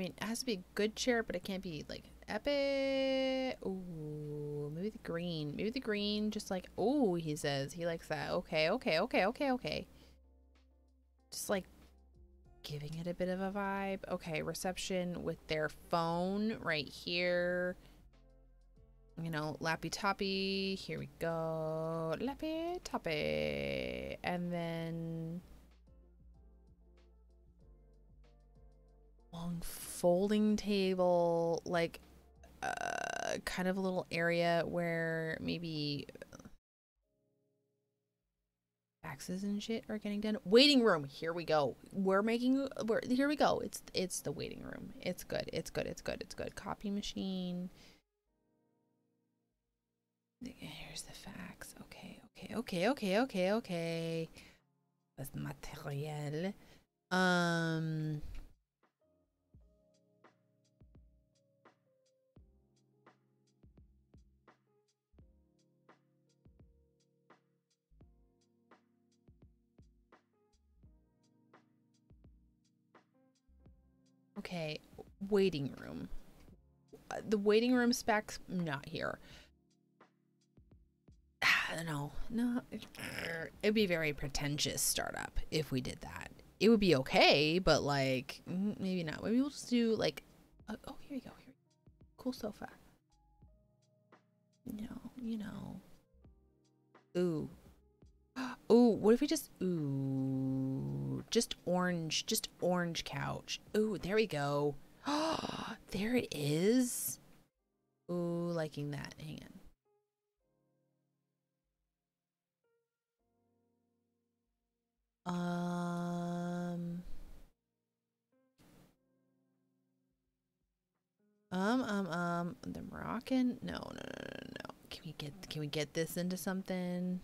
[SPEAKER 1] mean, it has to be a good chair, but it can't be like epic. Ooh, maybe the green. Maybe the green, just like, oh, he says he likes that. Okay, okay, okay, okay, okay. Just like giving it a bit of a vibe. Okay, reception with their phone right here. You know, lappy toppy. Here we go. Lappy toppy. And then long folding table, like uh, kind of a little area where maybe faxes and shit are getting done. Waiting room. Here we go. We're making. We're here. We go. It's it's the waiting room. It's good. It's good. It's good. It's good. Copy machine. Here's the fax. Okay. Okay. Okay. Okay. Okay. Okay. That's material. Um. Okay, waiting room. The waiting room specs not here. No, no, it'd be very pretentious startup if we did that. It would be okay, but like maybe not. Maybe we'll just do like, uh, oh here we go, here, go. cool sofa. No, you know. Ooh, Ooh, what if we just ooh, just orange, just orange couch. Ooh, there we go. there it is. Ooh, liking that. Hang on. Um. Um, um, um, the Moroccan? No, no, no, no, no. Can we get, can we get this into something?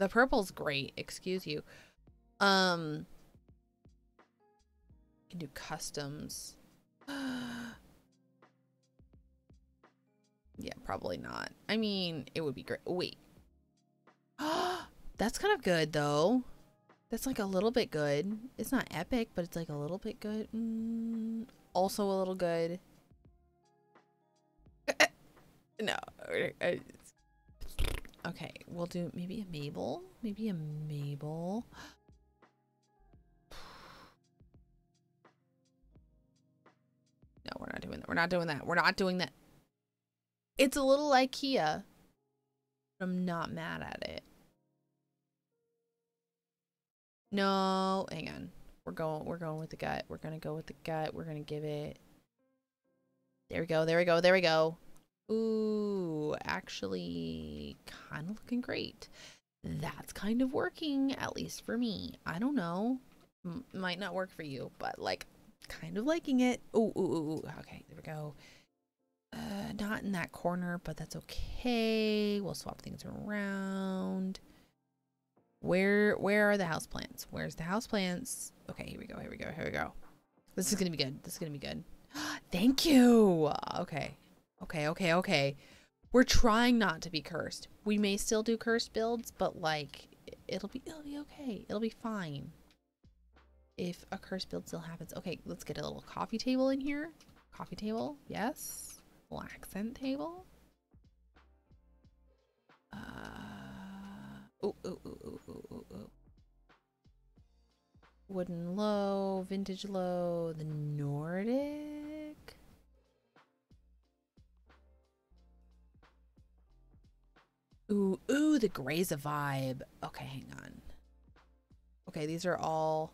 [SPEAKER 1] The purple's great, excuse you. Um can do customs. yeah, probably not. I mean, it would be great. Wait. That's kind of good though. That's like a little bit good. It's not epic, but it's like a little bit good. Mm, also a little good. no. Okay, we'll do maybe a Mabel. Maybe a Mabel. No, we're not doing that. We're not doing that. We're not doing that. It's a little IKEA. I'm not mad at it. No, hang on. We're going we're going with the gut. We're gonna go with the gut. We're gonna give it There we go, there we go, there we go. Ooh, actually kinda looking great. That's kind of working, at least for me. I don't know. M might not work for you, but like kind of liking it. Ooh, ooh, ooh, ooh. Okay, there we go. Uh, not in that corner, but that's okay. We'll swap things around. Where where are the house plants? Where's the house plants? Okay, here we go. Here we go. Here we go. This is gonna be good. This is gonna be good. Thank you. Okay. Okay. Okay. Okay. We're trying not to be cursed. We may still do cursed builds, but like it'll be it'll be okay. It'll be fine. If a cursed build still happens. Okay, let's get a little coffee table in here. Coffee table. Yes. Little accent table. Uh ooh, ooh, ooh, ooh, ooh, ooh. Wooden low, vintage low, the Nordic. Ooh, ooh, the gray's a vibe. Okay, hang on. Okay, these are all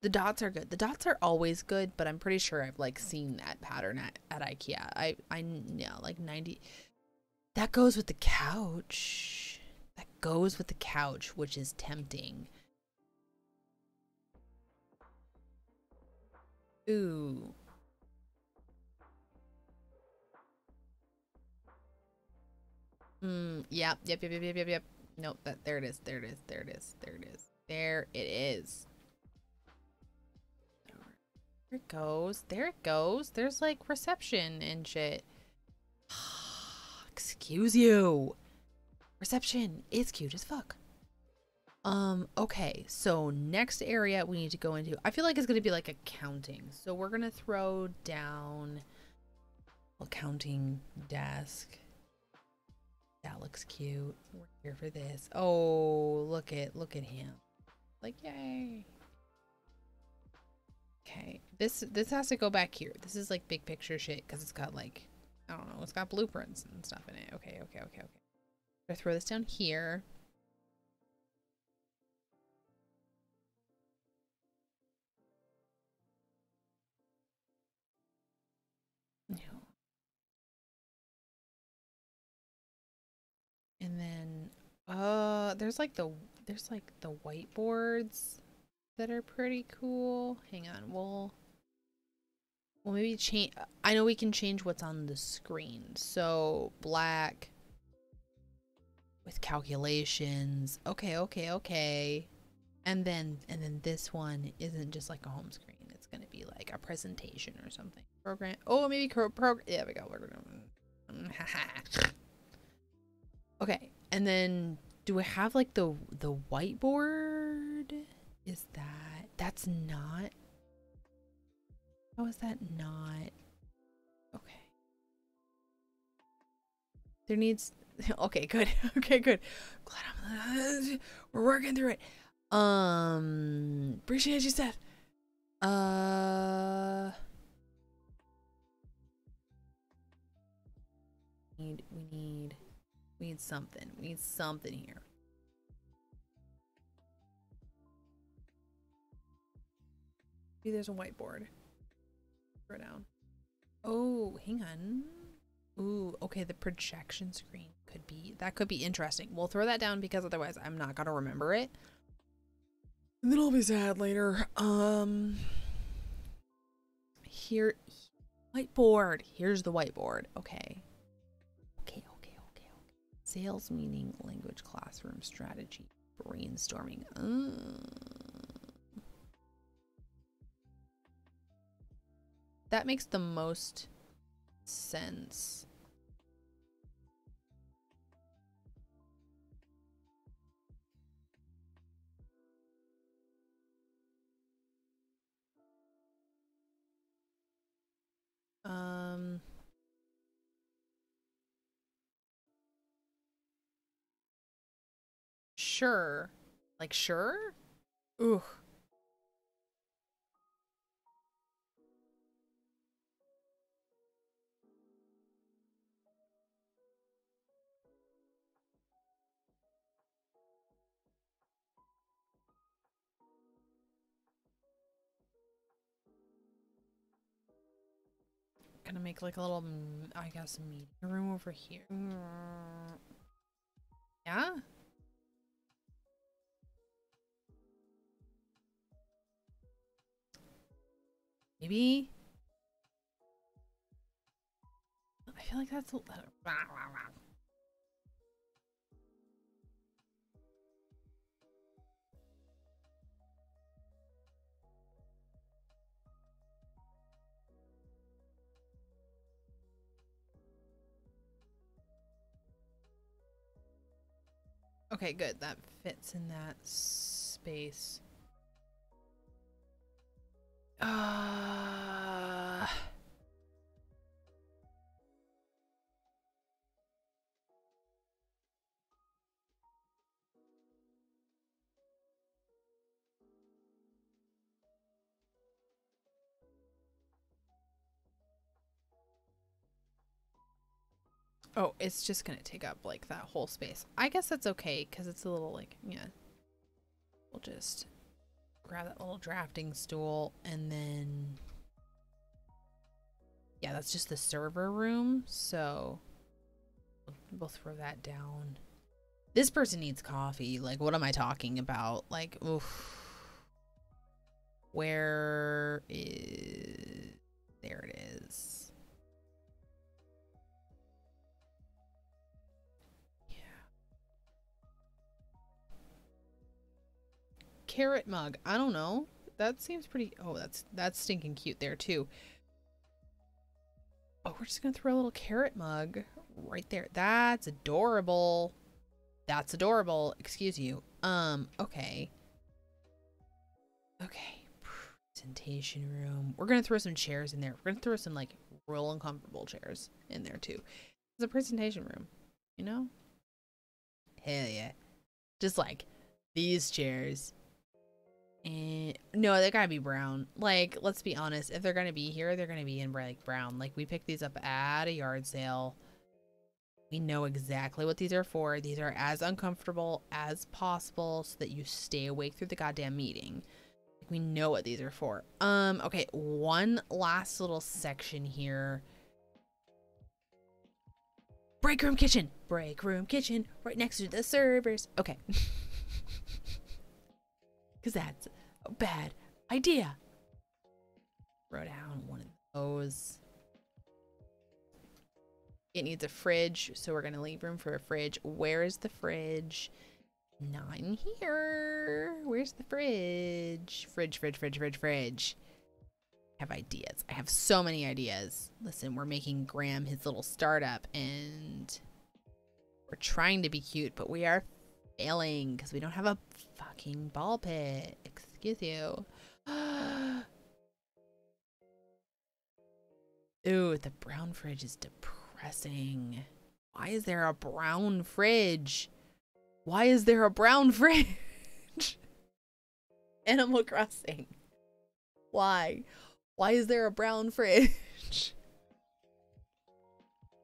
[SPEAKER 1] the dots are good. The dots are always good, but I'm pretty sure I've like seen that pattern at, at IKEA. I I know like 90 that goes with the couch. That goes with the couch, which is tempting. Ooh. Hmm. Yep. Yep. Yep. Yep. Yep. Yep. Nope. That. There it is. There it is. There it is. There it is. There it is. There it goes. There it goes. There's like reception and shit. Excuse you. Reception is cute as fuck. Um, okay, so next area we need to go into. I feel like it's gonna be like accounting. So we're gonna throw down accounting desk. That looks cute. We're here for this. Oh, look at look at him. Like yay. Okay. This this has to go back here. This is like big picture shit because it's got like I don't know, it's got blueprints and stuff in it. Okay, okay, okay, okay. I throw this down here. And then uh there's like the there's like the whiteboards that are pretty cool. Hang on, we'll well maybe change I know we can change what's on the screen. So black with calculations. Okay, okay, okay. And then and then this one isn't just like a home screen. It's gonna be like a presentation or something. Program. Oh, maybe pro. Prog yeah, we go. okay, and then do we have like the the whiteboard? Is that that's not? How is that not? Okay. There needs okay, good. Okay, good. Glad I'm we're working through it. Um appreciate you said. Uh need we need we need something. We need something here. Maybe there's a whiteboard. Throw down. Oh, hang on. Ooh, okay, the projection screen could be that could be interesting. We'll throw that down because otherwise I'm not gonna remember it. And then I'll be sad later. Um here whiteboard. Here's the whiteboard. Okay. Sales meaning language classroom strategy. Brainstorming. Uh. That makes the most sense. Um... Sure. Like, sure? Ooh. Gonna make like a little, mm, I guess, meeting room over here. Yeah? Maybe? I feel like that's Okay, good. That fits in that space. Uh... Oh, it's just gonna take up like that whole space. I guess that's okay because it's a little like yeah. We'll just grab that little drafting stool and then yeah, that's just the server room. So we'll, throw that down. This person needs coffee. Like, what am I talking about? Like, oof. Where is there it is. Carrot mug. I don't know. That seems pretty. Oh, that's that's stinking cute there too. Oh, we're just gonna throw a little carrot mug right there. That's adorable. That's adorable. Excuse you. Um. Okay. Okay. Presentation room. We're gonna throw some chairs in there. We're gonna throw some like real uncomfortable chairs in there too. It's a presentation room. You know. Hell yeah. Just like these chairs and no, they gotta be brown. Like, let's be honest. If they're gonna be here, they're gonna be in like brown. Like, we picked these up at a yard sale. We know exactly what these are for. These are as uncomfortable as possible so that you stay awake through the goddamn meeting. We know what these are for. Um, okay, one last little section here. Break room kitchen. Break room kitchen right next to the servers. Okay. Because that's bad idea. Throw down one of those. It needs a fridge, so we're gonna leave room for a fridge. Where is the fridge? Not in here. Where's the fridge? Fridge, fridge, fridge, fridge, fridge. I have ideas. I have so many ideas. Listen, we're making Graham his little startup and we're trying to be cute, but we are failing because we don't have a fucking ball pit. Excuse you. Ooh, the brown fridge is depressing. Why is there a brown fridge? Why is there a brown fridge? Animal Crossing. Why? Why is there a brown fridge?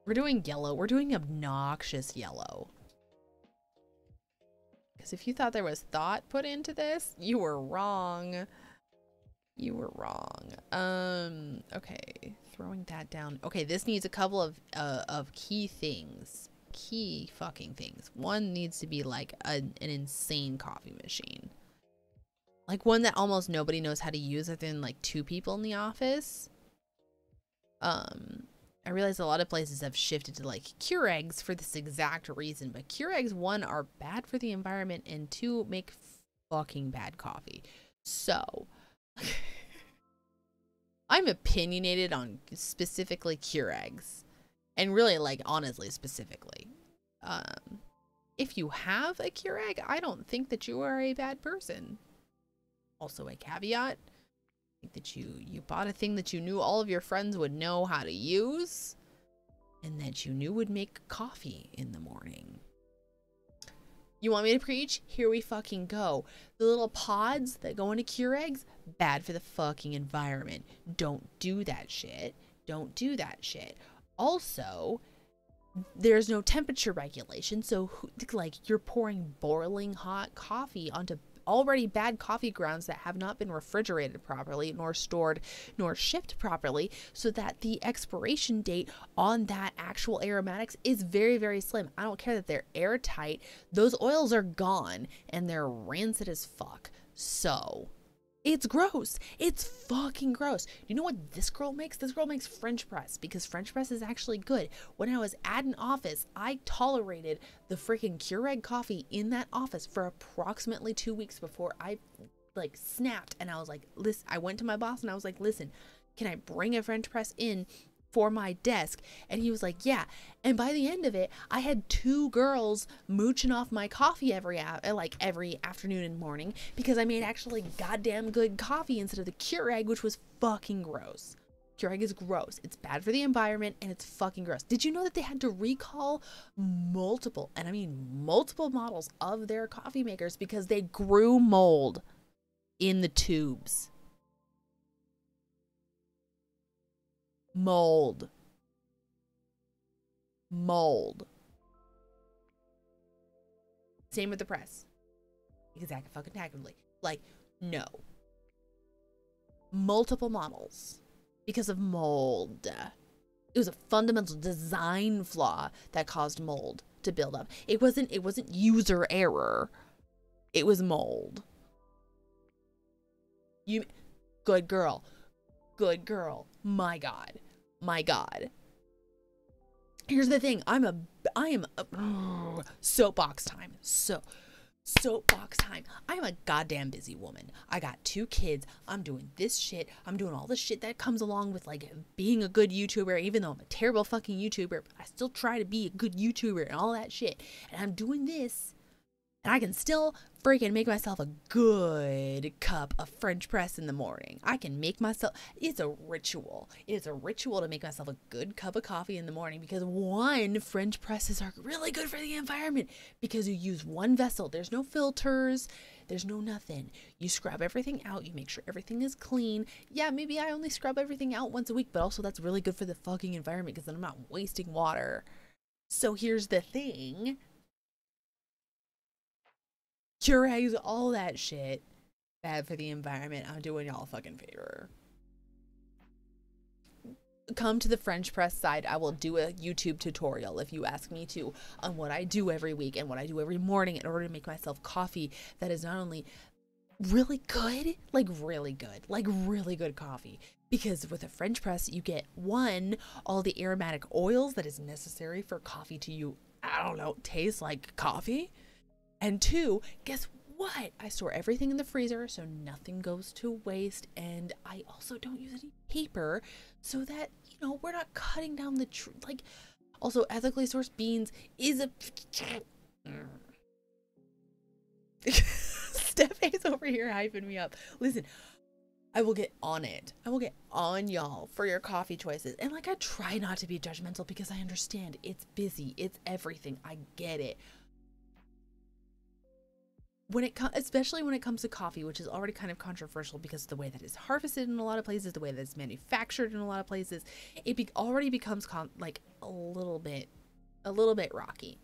[SPEAKER 1] We're doing yellow. We're doing obnoxious yellow. Because if you thought there was thought put into this, you were wrong. You were wrong. Um, okay, throwing that down. Okay, this needs a couple of uh, of key things. Key fucking things. One needs to be like a, an insane coffee machine. Like one that almost nobody knows how to use other than like two people in the office. Um, I realize a lot of places have shifted to like Keurigs for this exact reason, but Keurigs one are bad for the environment and two make fucking bad coffee. So I'm opinionated on specifically Keurigs. And really like honestly specifically. Um if you have a Keurig, I don't think that you are a bad person. Also a caveat, that you you bought a thing that you knew all of your friends would know how to use and that you knew would make coffee in the morning. You want me to preach? Here we fucking go. The little pods that go into Keurigs, bad for the fucking environment. Don't do that shit. Don't do that shit. Also, there's no temperature regulation, so like you're pouring boiling hot coffee onto already bad coffee grounds that have not been refrigerated properly, nor stored, nor shipped properly, so that the expiration date on that actual aromatics is very, very slim. I don't care that they're airtight, those oils are gone and they're rancid as fuck. So, it's gross. It's fucking gross. You know what this girl makes? This girl makes French press because French press is actually good. When I was at an office, I tolerated the freaking Keurig coffee in that office for approximately two weeks before I like snapped and I was like, listen, I went to my boss and I was like, listen, can I bring a French press in for my desk. And he was like, Yeah. And by the end of it, I had two girls mooching off my coffee every uh, like every afternoon and morning because I made actually goddamn good coffee instead of the Keurig, which was fucking gross. Keurig is gross. It's bad for the environment and it's fucking gross. Did you know that they had to recall multiple, and I mean multiple models of their coffee makers because they grew mold in the tubes? Mold. Mold. Same with the press. Exactly fucking tactically like no. Multiple models. Because of mold. It was a fundamental design flaw that caused mold to build up. It wasn't it wasn't user error. It was mold. You good girl. Good girl. My god my god. Here's the thing. I'm a I am a, oh, soapbox time. So soapbox time. I am a goddamn busy woman. I got two kids. I'm doing this shit. I'm doing all the shit that comes along with like being a good YouTuber, even though I'm a terrible fucking YouTuber, I still try to be a good YouTuber and all that shit. And I'm doing this and I can still freaking make myself a good cup of French press in the morning. I can make myself, it's a ritual. It is a ritual to make myself a good cup of coffee in the morning because one, French presses are really good for the environment because you use one vessel. There's no filters, there's no nothing. You scrub everything out, you make sure everything is clean. Yeah, maybe I only scrub everything out once a week, but also that's really good for the fucking environment because then I'm not wasting water. So here's the thing Keurigs, all that shit. Bad for the environment. I'm doing y'all a fucking favor. Come to the French press side. I will do a YouTube tutorial if you ask me to on what I do every week and what I do every morning in order to make myself coffee that is not only really good, like really good, like really good coffee. Because with a French press, you get one, all the aromatic oils that is necessary for coffee to you, I don't know, taste like coffee and two, guess what? I store everything in the freezer so nothing goes to waste. And I also don't use any paper so that, you know, we're not cutting down the tree. Like, also, ethically sourced beans is a. Stephanie's over here hyping me up. Listen, I will get on it. I will get on y'all for your coffee choices. And like, I try not to be judgmental because I understand it's busy, it's everything. I get it when it comes especially when it comes to coffee which is already kind of controversial because of the way that it's harvested in a lot of places the way that it's manufactured in a lot of places it be- already becomes like a little bit a little bit rocky.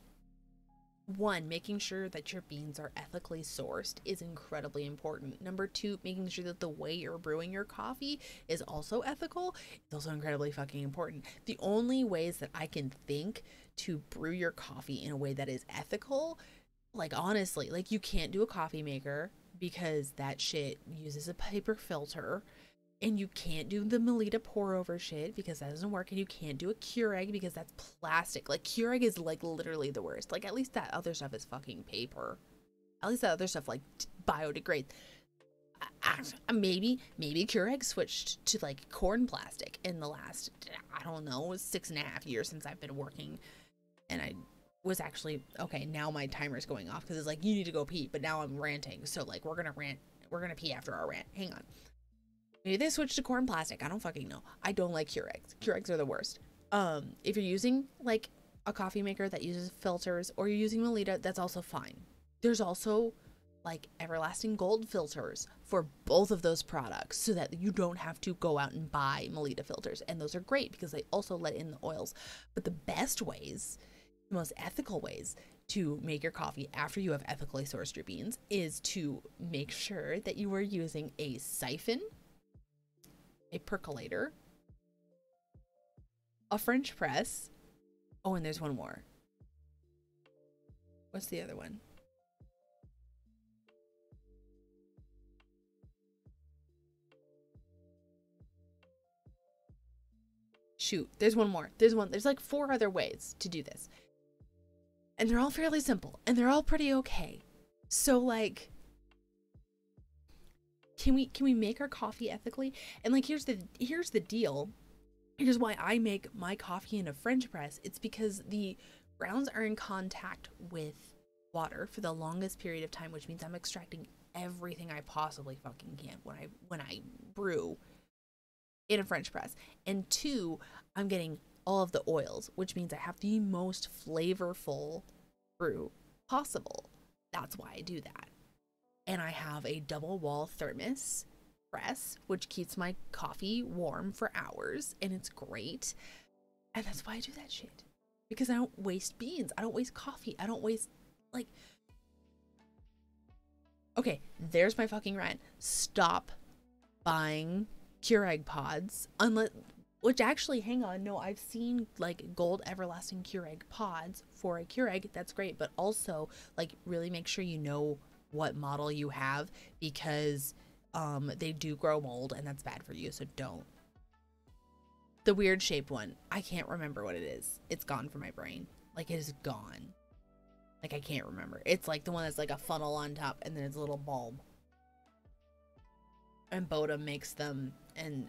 [SPEAKER 1] One making sure that your beans are ethically sourced is incredibly important. Number two making sure that the way you're brewing your coffee is also ethical is also incredibly fucking important. The only ways that i can think to brew your coffee in a way that is ethical like honestly, like you can't do a coffee maker because that shit uses a paper filter. And you can't do the Melitta pour over shit because that doesn't work. And you can't do a Keurig because that's plastic. Like Keurig is like literally the worst. Like at least that other stuff is fucking paper. At least that other stuff like biodegrade. Maybe maybe Keurig switched to like corn plastic in the last I don't know six and a half years since I've been working, and I was actually okay now my timer's going off because it's like you need to go pee but now i'm ranting so like we're gonna rant we're gonna pee after our rant hang on Maybe they switched to corn plastic. I don't fucking know. I don't like Keurigs. Keurigs are the worst. Um, if you're using like a coffee maker that uses filters or you're using Melitta, that's also fine. There's also like everlasting gold filters for both of those products so that you don't have to go out and buy Melitta filters. And those are great because they also let in the oils. But the best ways, the most ethical ways to make your coffee after you have ethically sourced your beans is to make sure that you are using a siphon, a percolator, a French press. Oh, and there's one more. What's the other one? Shoot, there's one more. There's one. There's like four other ways to do this. And they're all fairly simple and they're all pretty okay. So like can we can we make our coffee ethically? And like here's the here's the deal. Here's why I make my coffee in a French press. It's because the grounds are in contact with water for the longest period of time, which means I'm extracting everything I possibly fucking can when I when I brew in a French press. And two, I'm getting all of the oils, which means I have the most flavorful brew possible. That's why I do that. And I have a double wall thermos press, which keeps my coffee warm for hours, and it's great. And that's why I do that shit. Because I don't waste beans. I don't waste coffee. I don't waste, like. Okay, there's my fucking rant. Stop buying Keurig pods unless which actually hang on no i've seen like gold everlasting keurig pods for a keurig. That's great but also like really make sure you know what model you have because um they do grow mold and that's bad for you so don't. The weird shaped one i can't remember what it is. It's gone from my brain. Like it is gone. Like i can't remember. It's like the one that's like a funnel on top and then it's a little bulb. And Bodum makes them and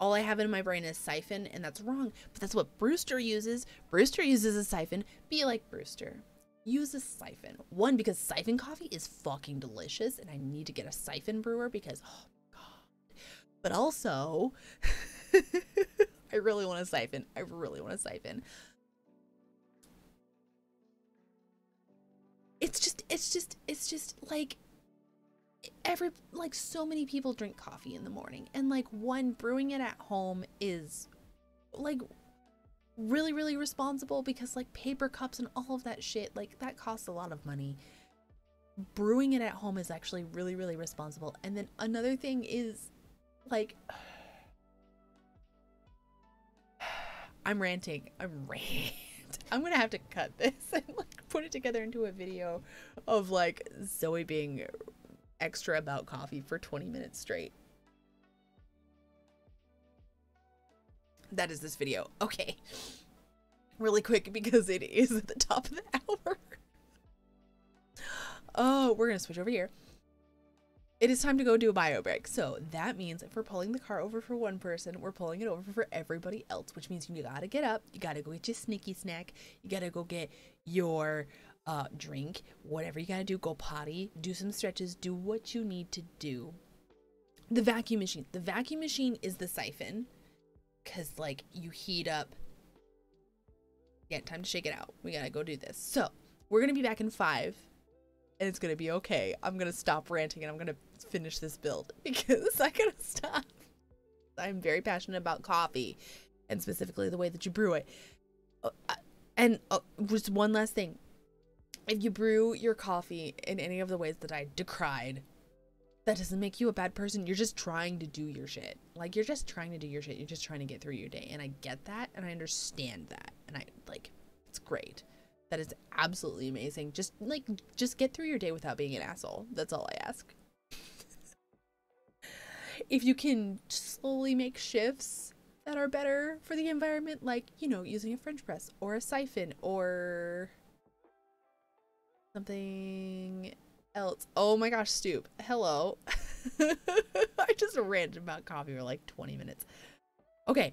[SPEAKER 1] all I have in my brain is siphon, and that's wrong. But that's what Brewster uses. Brewster uses a siphon. Be like Brewster. Use a siphon. One, because siphon coffee is fucking delicious, and I need to get a siphon brewer because, oh god. But also, I really want a siphon. I really want a siphon. It's just, it's just, it's just like every like so many people drink coffee in the morning and like one brewing it at home is like really really responsible because like paper cups and all of that shit like that costs a lot of money. Brewing it at home is actually really really responsible. And then another thing is like i'm ranting. I'm ranting i'm gonna have to cut this and like put it together into a video of like zoe being extra about coffee for 20 minutes straight. That is this video. Okay. Really quick because it is at the top of the hour. oh, we're going to switch over here. It is time to go do a bio break. So that means if we're pulling the car over for one person, we're pulling it over for everybody else, which means you gotta get up, you gotta go get your sneaky snack, you gotta go get your uh, drink, whatever you gotta do, go potty, do some stretches, do what you need to do. The vacuum machine. The vacuum machine is the siphon because, like, you heat up. Yeah, time to shake it out. We gotta go do this. So, we're gonna be back in five, and it's gonna be okay. I'm gonna stop ranting and I'm gonna finish this build because I gotta stop. I'm very passionate about coffee and specifically the way that you brew it. Uh, and uh, just one last thing if you brew your coffee in any of the ways that I decried, that doesn't make you a bad person. You're just trying to do your shit. Like you're just trying to do your shit. You're just trying to get through your day. And I get that and I understand that. And I like it's great. That is absolutely amazing. Just like just get through your day without being an asshole. That's all I ask. if you can slowly make shifts that are better for the environment, like, you know, using a French press or a siphon or something else. Oh my gosh, Stoop. Hello. I just ranted about coffee for like 20 minutes. Okay.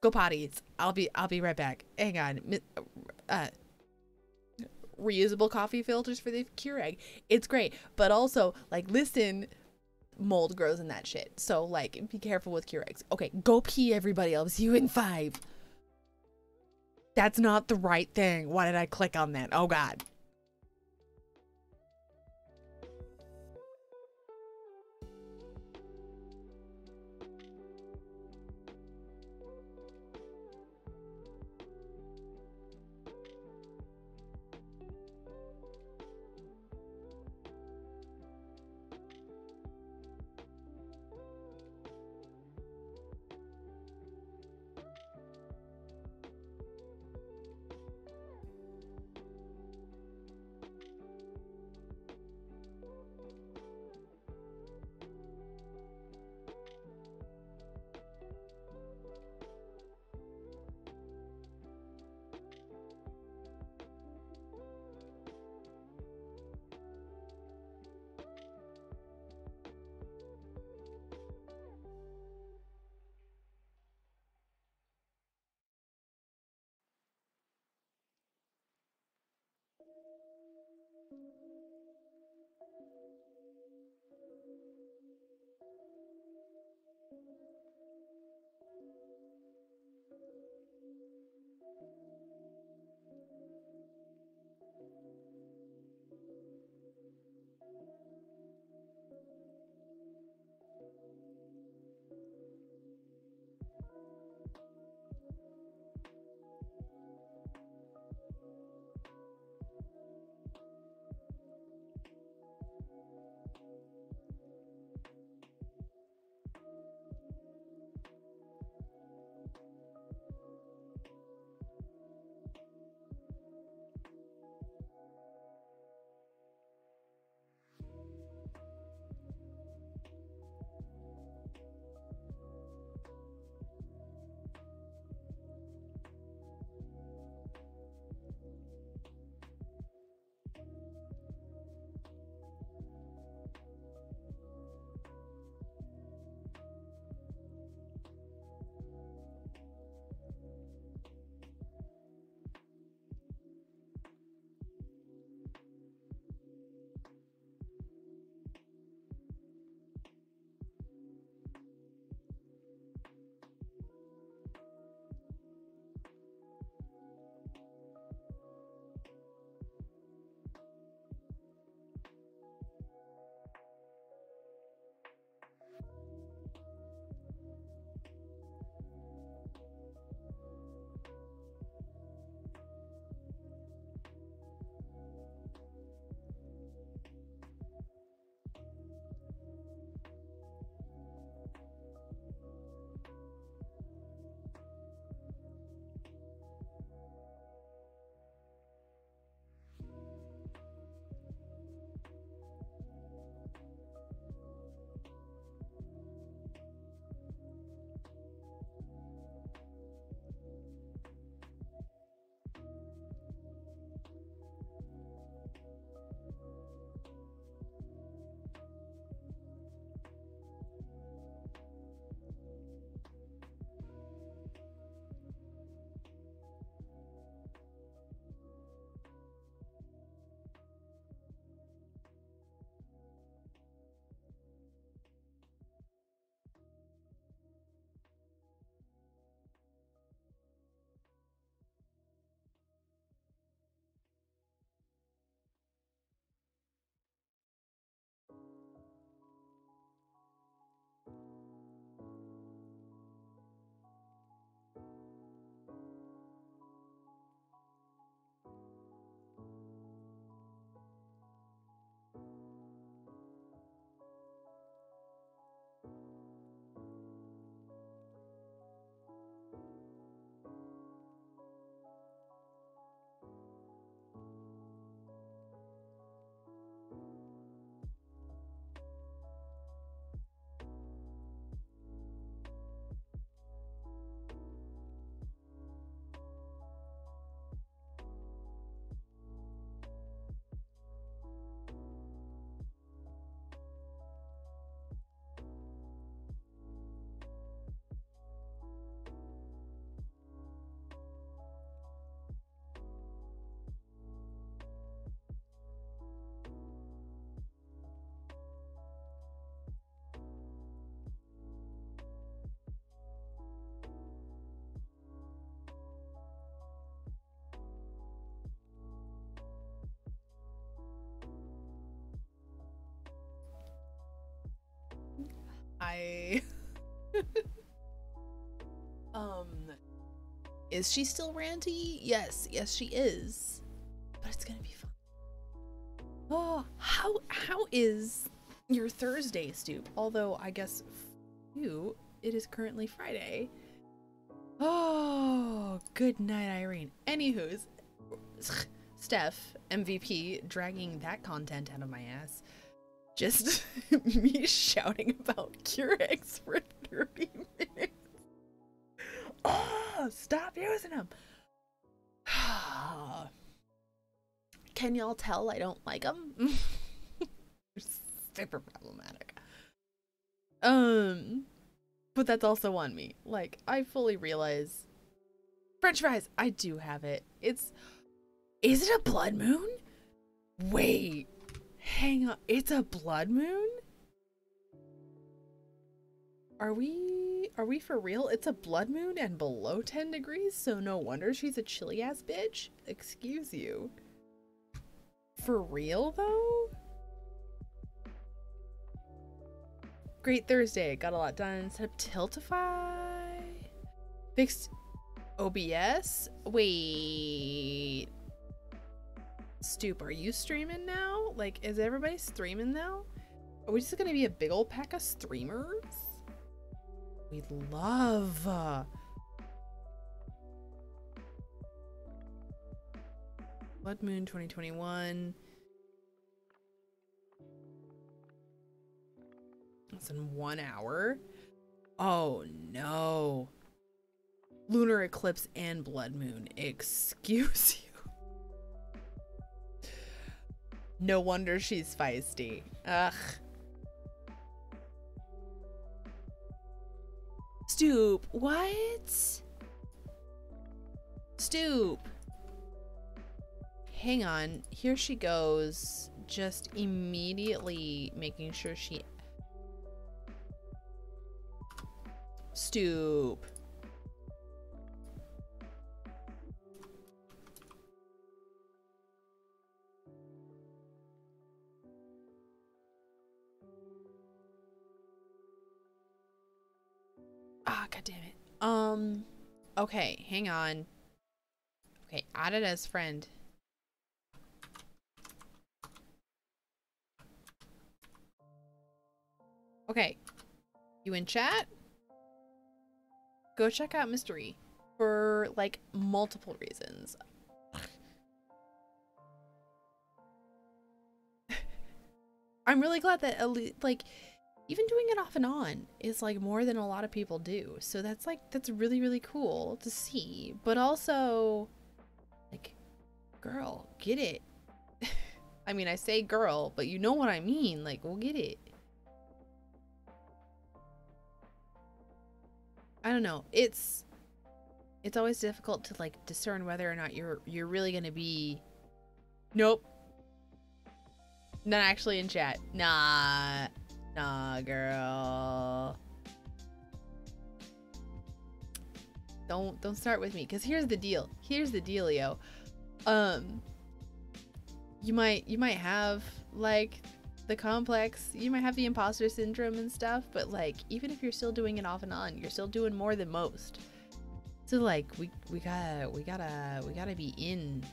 [SPEAKER 1] Go potties. I'll be I'll be right back. Hang on. Uh reusable coffee filters for the Keurig. It's great. But also, like, listen, mold grows in that shit. So, like, be careful with Keurigs. Okay, go pee, everybody. I'll see you in five. That's not the right thing. Why did I click on that? Oh, God. Um, is she still ranty? Yes, yes, she is. But it's gonna be fun. Oh, how how is your Thursday, Stoop? Although I guess you, it is currently Friday. Oh, good night, Irene. Anywho's, Steph, MVP, dragging that content out of my ass. Just me shouting about Keurig for 30 minutes. Oh, stop using them. Can y'all tell I don't like them? They're super problematic. Um, but that's also on me. Like, I fully realize French fries, I do have it. It's is it a blood moon? Wait. Hang on. It's a blood moon? Are we are we for real? It's a blood moon and below 10 degrees, so no wonder she's a chilly ass bitch. Excuse you. For real though? Great Thursday. Got a lot done. Set up Tiltify. Fixed OBS. Wait. Stoop, are you streaming now? Like, is everybody streaming now? Are we just gonna be a big old pack of streamers? We love. Uh, Blood Moon 2021. That's in one hour. Oh no. Lunar eclipse and blood moon. Excuse you. No wonder she's feisty. Ugh. Stoop. What? Stoop. Hang on. Here she goes. Just immediately making sure she... Stoop. God damn it. Um, okay, hang on. Okay, add it as friend. Okay, you in chat? Go check out Mystery for like multiple reasons. I'm really glad that like even doing it off and on is like more than a lot of people do. So that's like that's really really cool to see. But also like girl, get it. I mean, I say girl, but you know what I mean. Like, we'll get it. I don't know. It's it's always difficult to like discern whether or not you're you're really going to be Nope. Not actually in chat. Nah. Nah, girl. Don't don't start with me cuz here's the deal. Here's the dealio. Um you might you might have like the complex, you might have the imposter syndrome and stuff, but like even if you're still doing it off and on, you're still doing more than most. So like we we gotta we gotta we gotta be in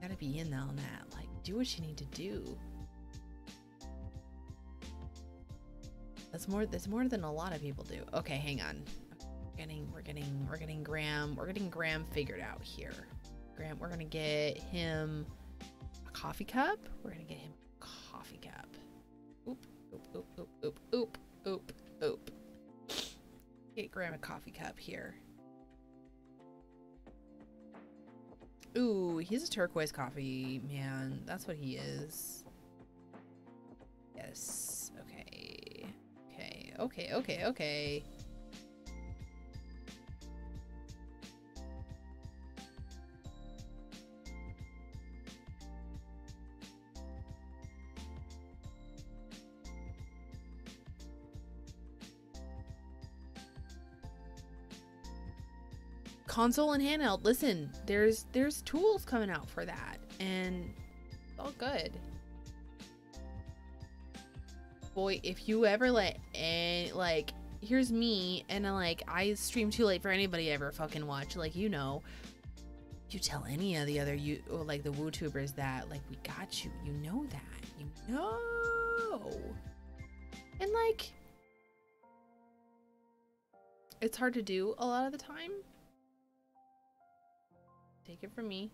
[SPEAKER 1] gotta be in on that. Like do what you need to do. That's more that's more than a lot of people do. Okay, hang on. We're getting we're getting we're getting Graham we're getting Graham figured out here. Graham we're gonna get him a coffee cup. We're gonna get him a coffee cup. Oop oop oop oop oop oop oop oop. Get Graham a coffee cup here. Ooh, he's a turquoise coffee man. That's what he is. Yes. Okay. Okay. Okay. Console and handheld listen there's there's tools coming out for that and it's all good boy if you ever let any like here's me, and uh, like I stream too late for anybody ever fucking watch. Like you know, you tell any of the other you or like the WooTubers that like we got you. You know that. You know. And like it's hard to do a lot of the time. Take it from me.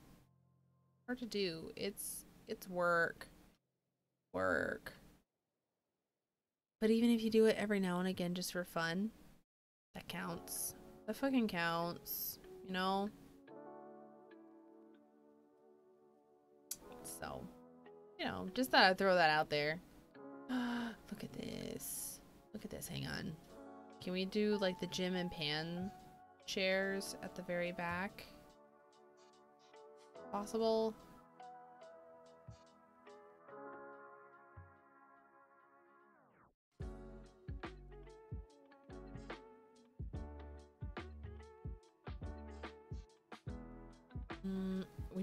[SPEAKER 1] Hard to do. It's it's work. Work. But even if you do it every now and again just for fun, that counts. That fucking counts. You know? So, you know, just thought I'd throw that out there. Look at this. Look at this. Hang on. Can we do like the Jim and Pam chairs at the very back? Possible?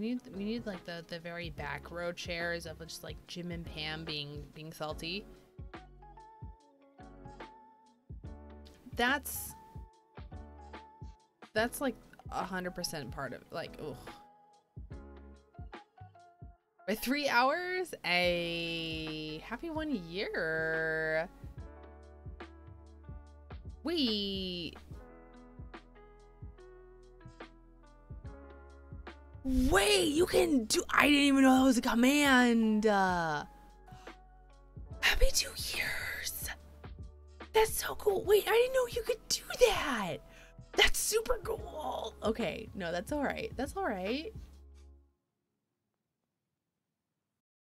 [SPEAKER 1] Need we need like the the very back row chairs of just like Jim and Pam being being salty. That's that's like a hundred percent part of like ugh. By three hours, a happy one year. We Wait, you can do. I didn't even know that was a command. Uh, happy two years. That's so cool. Wait, I didn't know you could do that. That's super cool. Okay, no, that's all right. That's all right.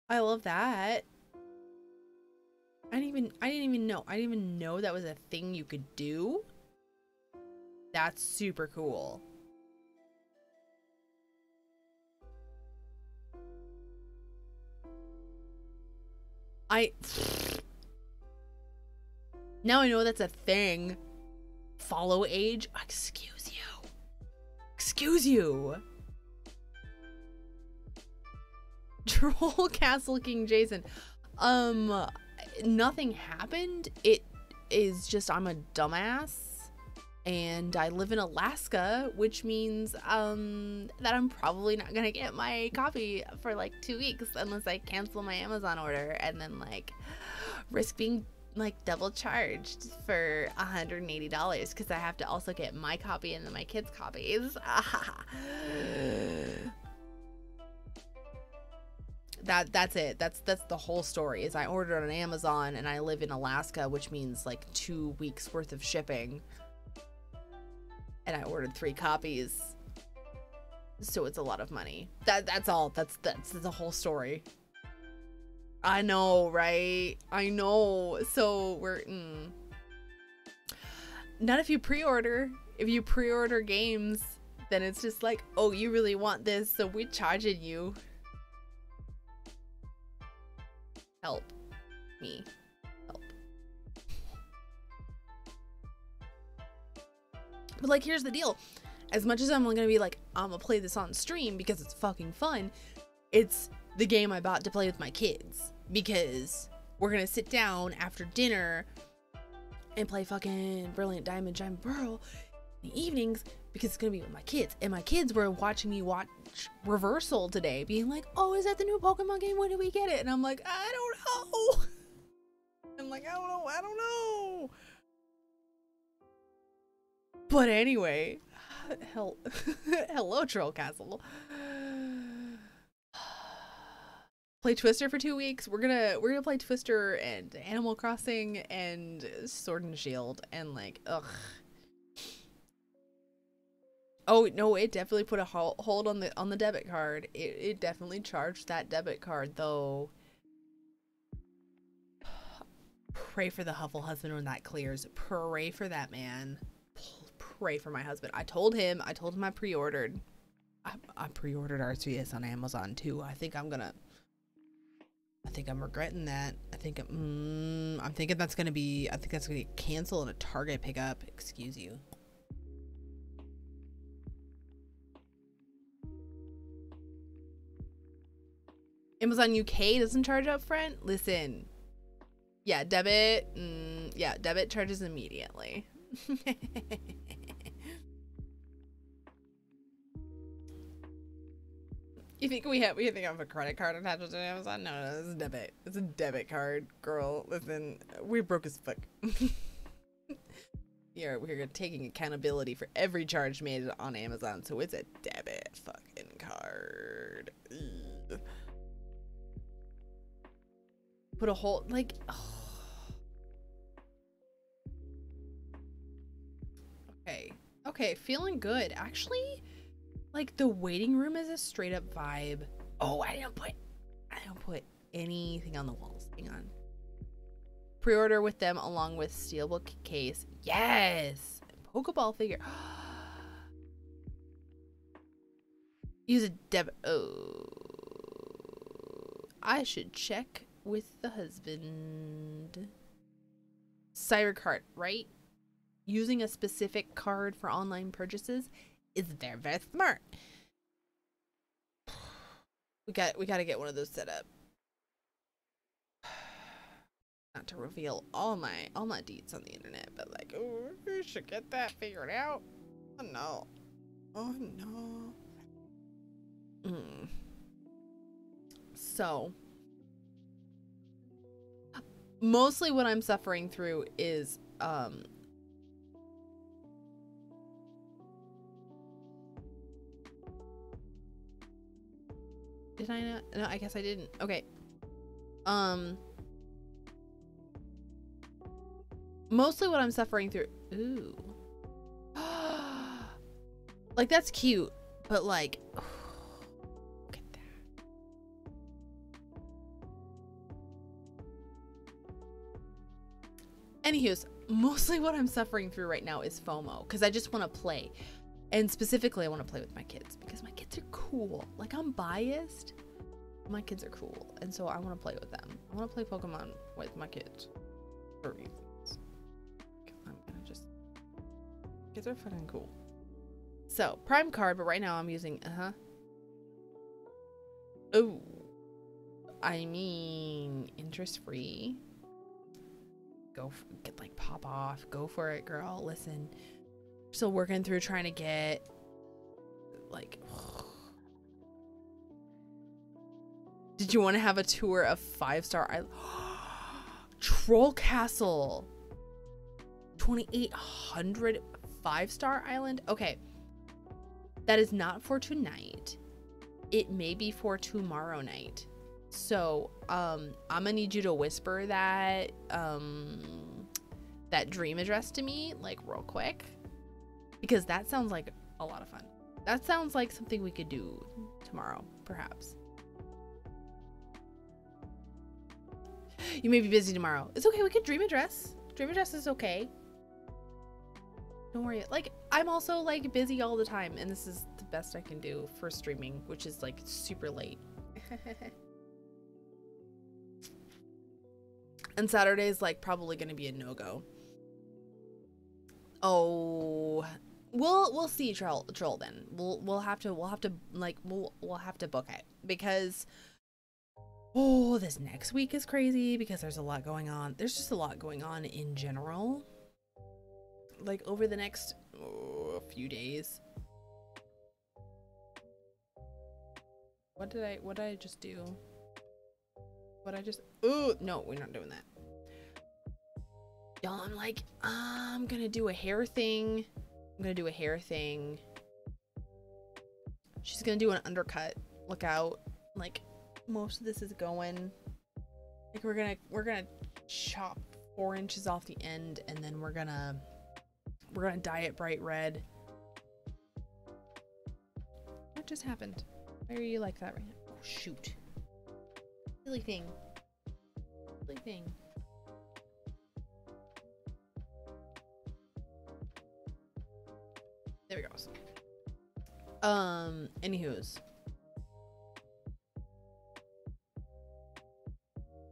[SPEAKER 1] I love that. I didn't even I didn't even know. I didn't even know that was a thing you could do. That's super cool. I now I know that's a thing. Follow age. Excuse you. Excuse you. Troll Castle King Jason. Um, nothing happened. It is just I'm a dumbass and I live in Alaska, which means um that I'm probably not gonna get my copy for like two weeks unless I cancel my Amazon order and then like risk being like double charged for $180 because I have to also get my copy and then my kids' copies. that that's it. That's that's the whole story. Is I ordered on Amazon and I live in Alaska, which means like two weeks worth of shipping and I ordered three copies. So it's a lot of money. That that's all. That's that's the whole story. I know, right? I know. So we're mm. not if you pre-order. If you pre-order games, then it's just like, oh, you really want this, so we're charging you. Help me. But like, here's the deal. As much as I'm gonna be like, I'm gonna play this on stream because it's fucking fun, it's the game I bought to play with my kids because we're gonna sit down after dinner and play fucking Brilliant Diamond Diamond Pearl in the evenings because it's gonna be with my kids. And my kids were watching me watch Reversal today, being like, "Oh, is that the new Pokemon game? When do we get it?" And I'm like, "I don't know." I'm like, "I don't know. I don't know." But anyway, hell, hello, Troll Castle. play Twister for two weeks. We're gonna we're gonna play Twister and Animal Crossing and Sword and Shield and like ugh. Oh no! It definitely put a hold on the on the debit card. It it definitely charged that debit card though. Pray for the Huffle husband when that clears. Pray for that man for my husband. I told him, I told him I pre-ordered. I, I pre-ordered Arceus on Amazon too. I think I'm gonna. I think I'm regretting that. I think mm, I'm thinking that's gonna be. I think that's gonna get canceled and a Target pickup. Excuse you. Amazon UK doesn't charge up front. Listen, yeah, debit. Mm, yeah, debit charges immediately. you think we have we think I have a credit card attached to Amazon? No, no, it's a debit. It's a debit card, girl. Listen, we broke as fuck. yeah, we're taking accountability for every charge made on Amazon, so it's a debit fucking card. Ugh. Put a whole like. Okay. Okay, feeling good. Actually, like the waiting room is a straight up vibe. Oh, I didn't put I don't put anything on the walls. Hang on. Pre-order with them along with steelbook case. Yes. Pokeball figure. Use a debit. Oh. I should check with the husband. Cyber card, right? using a specific card for online purchases is very very smart. We got we got to get one of those set up. Not to reveal all my all my deeds on the internet, but like, oh, we should get that figured out. Oh no, oh no. Mm. So, mostly what I'm suffering through is um Did I not? No, I guess I didn't. Okay. Um. Mostly what I'm suffering through. Ooh. like, that's cute, but like. Look at that. Anywho's, mostly what I'm suffering through right now is FOMO because I just want to play. And specifically, I want to play with my kids because my kids are cool. Like, I'm biased. My kids are cool. And so I want to play with them. I want to play Pokemon with my kids for reasons. I'm going to just. Kids are fucking cool. So, Prime card, but right now I'm using. Uh huh. Oh. I mean, interest free. Go for, get like pop off. Go for it, girl. Listen still working through trying to get like Did you want to have a tour of five star island? Troll Castle. 2800 five star island. Okay. That is not for tonight. It may be for tomorrow night. So, um I'm going to need you to whisper that um that dream address to me like real quick because that sounds like a lot of fun. That sounds like something we could do tomorrow, perhaps. You may be busy tomorrow. It's okay. We could dream address. Dream address is okay. Don't worry. Like, I'm also like busy all the time, and this is the best I can do for streaming, which is like super late. and Saturday is like probably going to be a no go. Oh, we'll we'll see troll troll then. We'll we'll have to we'll have to like we'll we'll have to book it because oh this next week is crazy because there's a lot going on. There's just a lot going on in general. Like over the next oh, few days. What did i what did i just do? What i just oh no we're not doing that. Y'all i'm like i'm gonna do a hair thing Gonna do a hair thing. She's gonna do an undercut. Look out. Like most of this is going. Like we're gonna we're gonna chop four inches off the end and then we're gonna we're gonna dye it bright red. What just happened? Why are you like that right now? Oh shoot. Silly thing. Silly thing. There we go. Um, anywho's.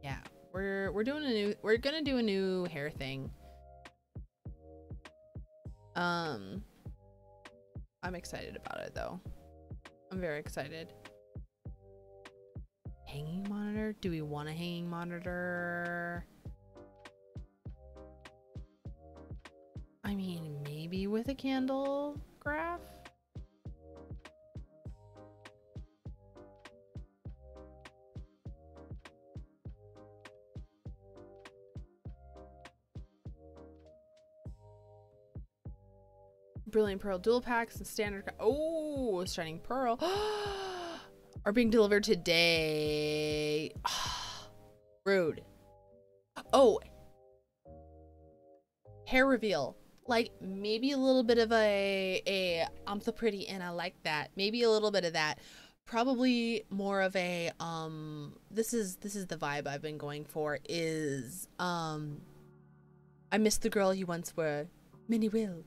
[SPEAKER 1] Yeah, we're we're doing a new we're gonna do a new hair thing. Um I'm excited about it though. I'm very excited. Hanging monitor? Do we want a hanging monitor? I mean, maybe with a candle graph. Brilliant Pearl dual packs and standard. Oh, Shining Pearl are being delivered today. Rude. Oh, hair reveal. Like maybe a little bit of a a I'm so pretty and I like that. Maybe a little bit of that. Probably more of a um this is this is the vibe I've been going for is um I miss the girl you once were. Minnie Will.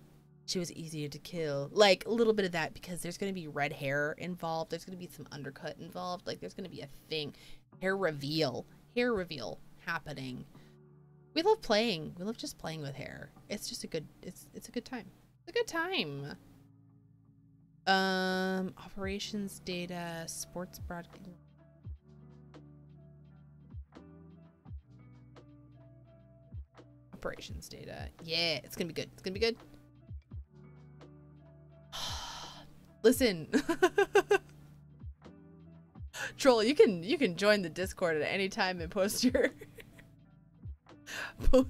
[SPEAKER 1] She was easier to kill. Like a little bit of that because there's to be red hair involved. There's to be some undercut involved. Like there's to be a thing. Hair reveal. Hair reveal happening. We love playing. We love just playing with hair. It's just a good it's it's a good time. It's a good time. Um operations data, sports broadcast operations data. Yeah, it's gonna be good. It's gonna be good. Listen. Troll, you can you can join the Discord at any time and post your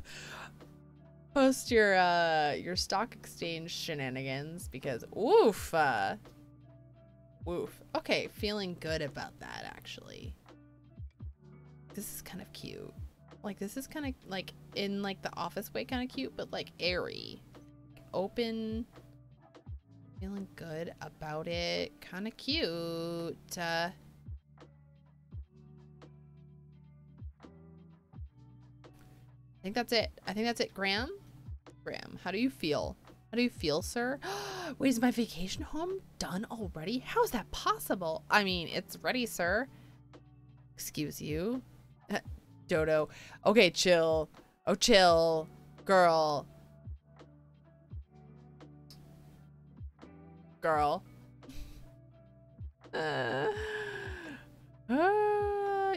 [SPEAKER 1] post your uh your stock exchange shenanigans because woof uh woof. Okay, feeling good about that actually. This is kind of cute. Like this is kind of like in like the office way kind of cute, but like airy. Open feeling good about it. Kind of cute. Uh, think that's it. I think that's it. Graham? Graham, how do you feel? How do you feel, sir? Wait, is my vacation home done already? How is that possible? I mean, it's ready, sir. Excuse you. Dodo. Okay, chill. Oh, chill. Girl. Girl. Uh, uh,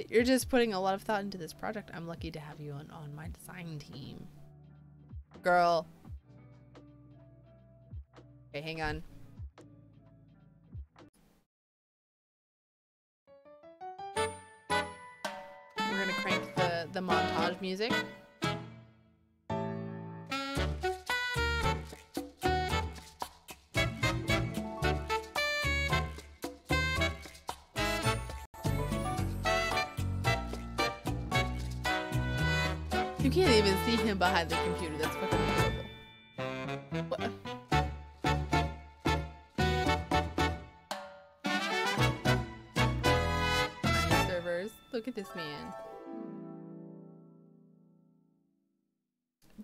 [SPEAKER 1] you're just putting a lot of thought into this project. I'm lucky to have you on, on my design team. Girl. Okay, hang on. We're gonna crank the, the montage music. Can't even see him behind the computer. That's fucking horrible. What? Servers. Look at this man.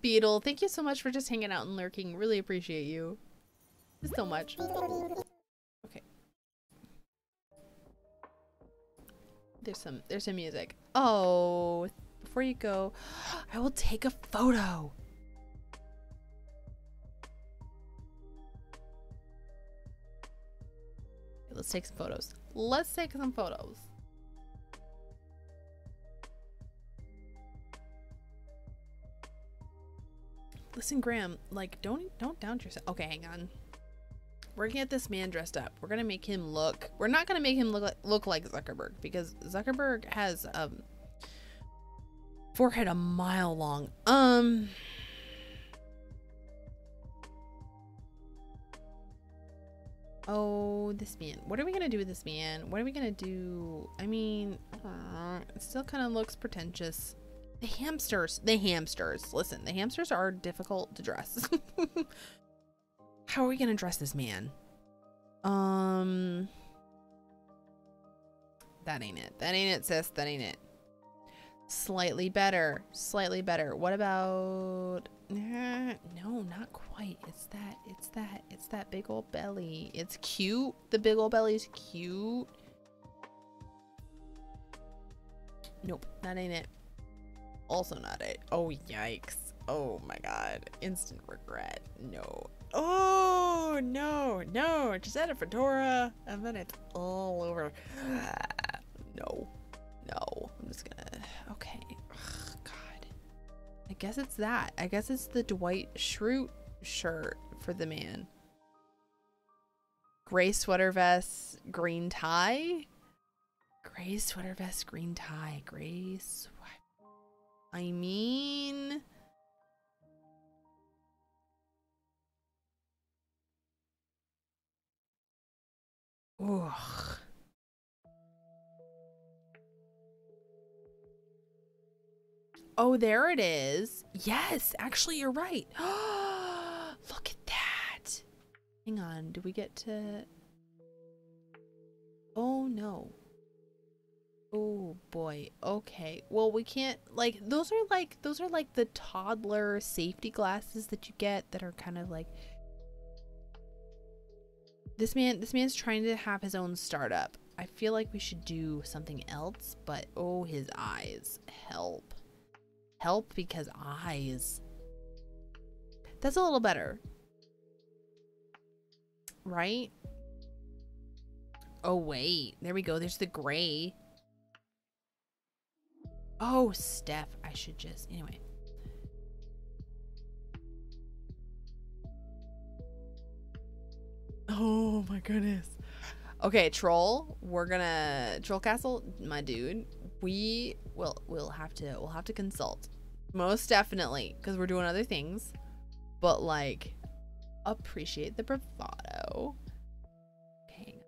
[SPEAKER 1] Beetle, thank you so much for just hanging out and lurking. Really appreciate you. So much. Okay. There's some there's some music. Oh, before you go, I will take a photo. Let's take some photos. Let's take some photos. Listen, Graham, like don't don't down yourself. Okay, hang on. We're gonna get this man dressed up. We're gonna make him look. We're not gonna make him look like, look like Zuckerberg because Zuckerberg has um forehead a mile long. Um. Oh, this man. What are we gonna do with this man? What are we gonna do? I mean, uh, it still kind of looks pretentious. The hamsters. The hamsters. Listen, the hamsters are difficult to dress. How are we gonna dress this man? Um. That ain't it. That ain't it, sis. That ain't it. Slightly better. Slightly better. What about... No, not quite. It's that. It's that. It's that big old belly. It's cute. The big old belly's cute. Nope, that ain't it. Also not it. Oh, yikes. Oh my god. Instant regret. No. Oh, no, no. Just add a fedora and then it's all over. no. No. I'm just gonna. Okay. Ugh, God. I guess it's that. I guess it's the Dwight Schrute shirt for the man. Gray sweater vest, green tie. Gray sweater vest, green tie. Gray sweater. I mean, ugh. Oh, there it is. Yes, actually, you're right. Look at that. Hang on. Do we get to. Oh, no. Oh boy. Okay. Well, we can't like those are like those are like the toddler safety glasses that you get that are kind of like This man this man's trying to have his own startup. I feel like we should do something else, but oh his eyes. Help. Help because eyes. That's a little better. Right? Oh wait. There we go. There's the gray. Oh, Steph, I should just anyway. Oh my goodness. Okay, troll, we're gonna troll castle, my dude. We will we'll have to we'll have to consult. Most definitely, because we're doing other things. But like appreciate the bravado. Okay.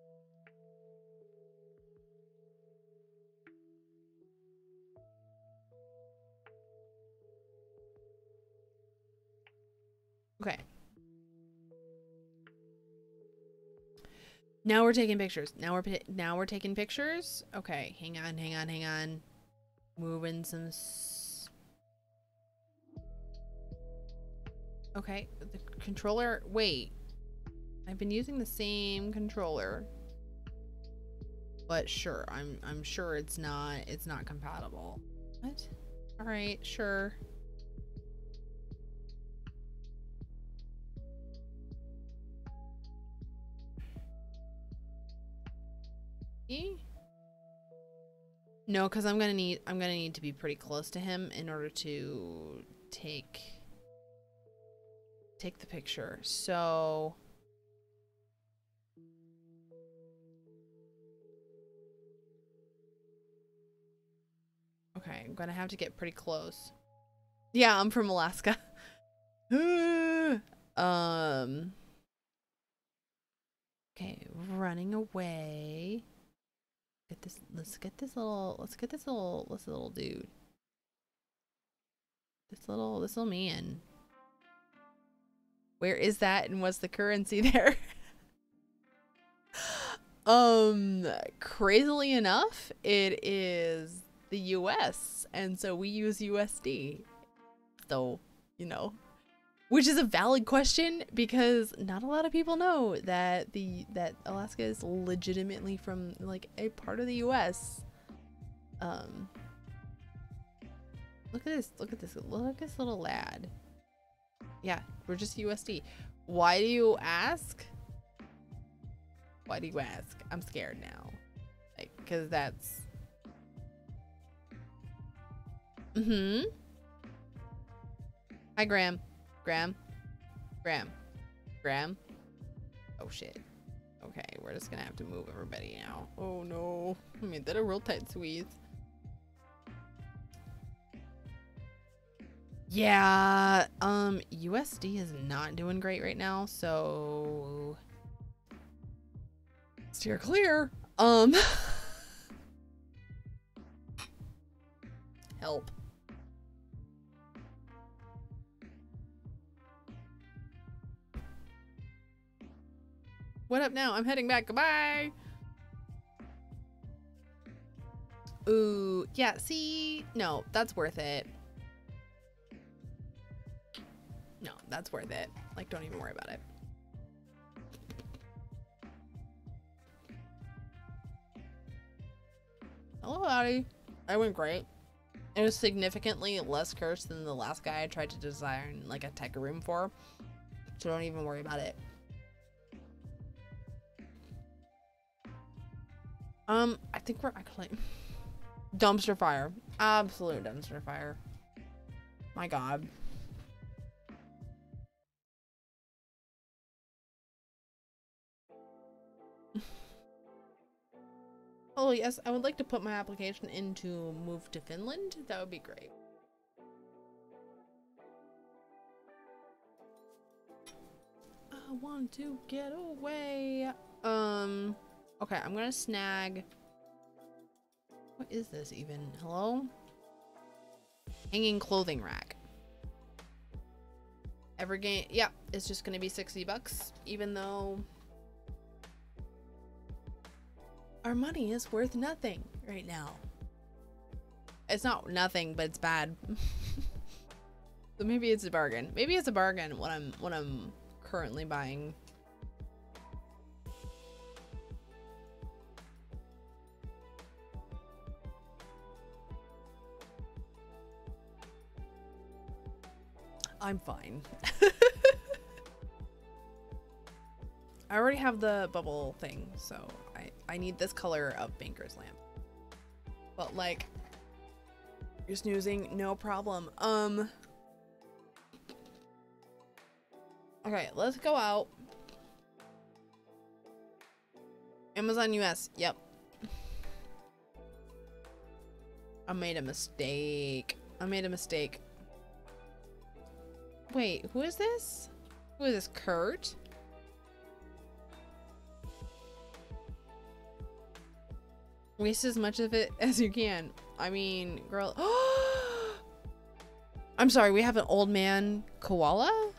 [SPEAKER 1] Okay. Now we're taking pictures. Now we're now we're taking pictures. Okay, hang on, hang on, hang on. Moving some. Okay, the controller. Wait, I've been using the same controller, but sure, I'm I'm sure it's not it's not compatible. What? All right, sure. E? No, because I'm gonna need I'm gonna need to be pretty close to him in order to take take the picture. So Okay, I'm gonna have to get pretty close. Yeah, I'm from Alaska. um Okay, running away. Get this. Let's get this little. Let's get this little. This little dude. This little. This little man. Where is that, and what's the currency there? um, crazily enough, it is the U.S. and so we use USD. So you know, which is a valid question because not a lot of people know that the that Alaska is legitimately from like a part of the US. Um Look at this. Look at this. Look at this little lad. Yeah, we're just USD. Why do you ask? Why do you ask? I'm scared now. Like cuz that's Mm-hmm. Hi Graham. Graham. Graham. Graham. Oh shit. Okay, we're just gonna have to move everybody now. Oh no. I made that a real tight squeeze. Yeah, um, USD is not doing great right now, so steer clear. Um, help. What up now? I'm heading back. Goodbye. Ooh, yeah, see? No, that's worth it. That's worth it. Like, don't even worry about it. Hello, Addie. I went great. It was significantly less cursed than the last guy I tried to design like a tech room for. So don't even worry about it. Um, I think we're actually dumpster fire. Absolute dumpster fire. My god. Oh, yes, I would like to put my application in to move to Finland. That would be great. I want to get away. Um, okay, I'm gonna snag. What is this even? Hello? Hanging clothing rack. Every game, yeah, it's just gonna be 60 bucks, even though our money is worth nothing right now. It's not nothing, but it's bad. so maybe it's a bargain. Maybe it's a bargain when I'm when I'm currently buying. I'm fine. I already have the bubble thing, so I, need this color of Banker's Lamp. But like, you're snoozing, no problem. Um, okay, let's go out. Amazon US, yep. I made a mistake. I made a mistake. Wait, who is this? Who is this, Kurt? Waste as much of it as you can. I mean, girl. I'm sorry, we have an old man koala?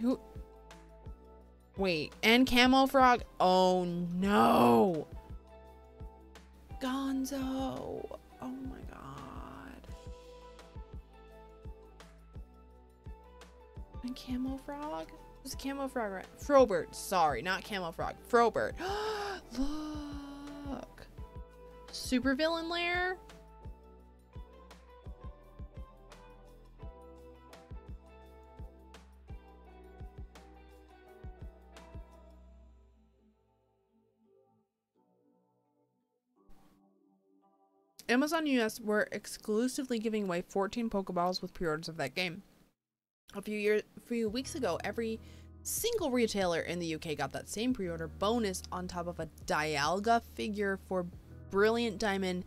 [SPEAKER 1] Who? Wait, and camo frog? Oh no! Gonzo! Oh my god. And camo frog? Who's camo frog right? Frobert, sorry, not camo frog. Frobert. Look. Super villain lair? Amazon US were exclusively giving away 14 Pokeballs with pre-orders of that game. A few years, a few weeks ago, every single retailer in the UK got that same pre-order bonus on top of a Dialga figure for Brilliant Diamond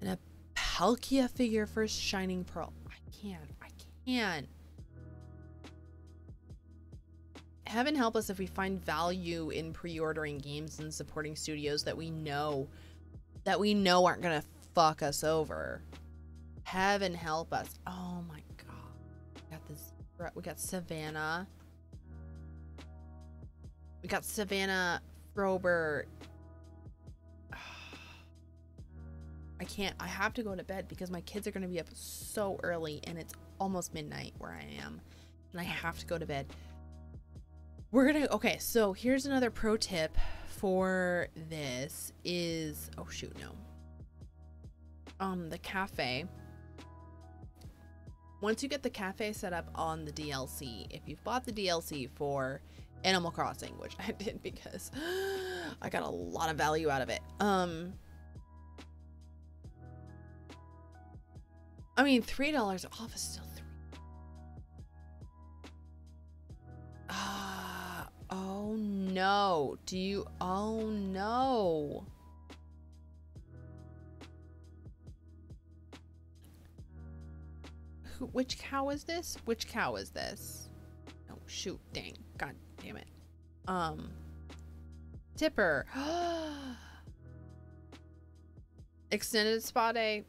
[SPEAKER 1] and a Palkia figure for Shining Pearl. I can't. I can't. Heaven help us if we find value in pre-ordering games and supporting studios that we know that we know aren't gonna fuck us over. Heaven help us. Oh my god. We got this we got Savannah. We got Savannah Frobert. I can't I have to go to bed because my kids are gonna be up so early and it's almost midnight where I am. And I have to go to bed. We're gonna okay, so here's another pro tip for this is oh shoot, no um the cafe once you get the cafe set up on the DLC, if you've bought the DLC for Animal Crossing, which I did because I got a lot of value out of it. Um I mean, $3 off is still 3. Ah, uh, oh no. Do you Oh no. Which cow is this? Which cow is this? Oh, shoot. Dang. God damn it. Um. Tipper. Extended spa day.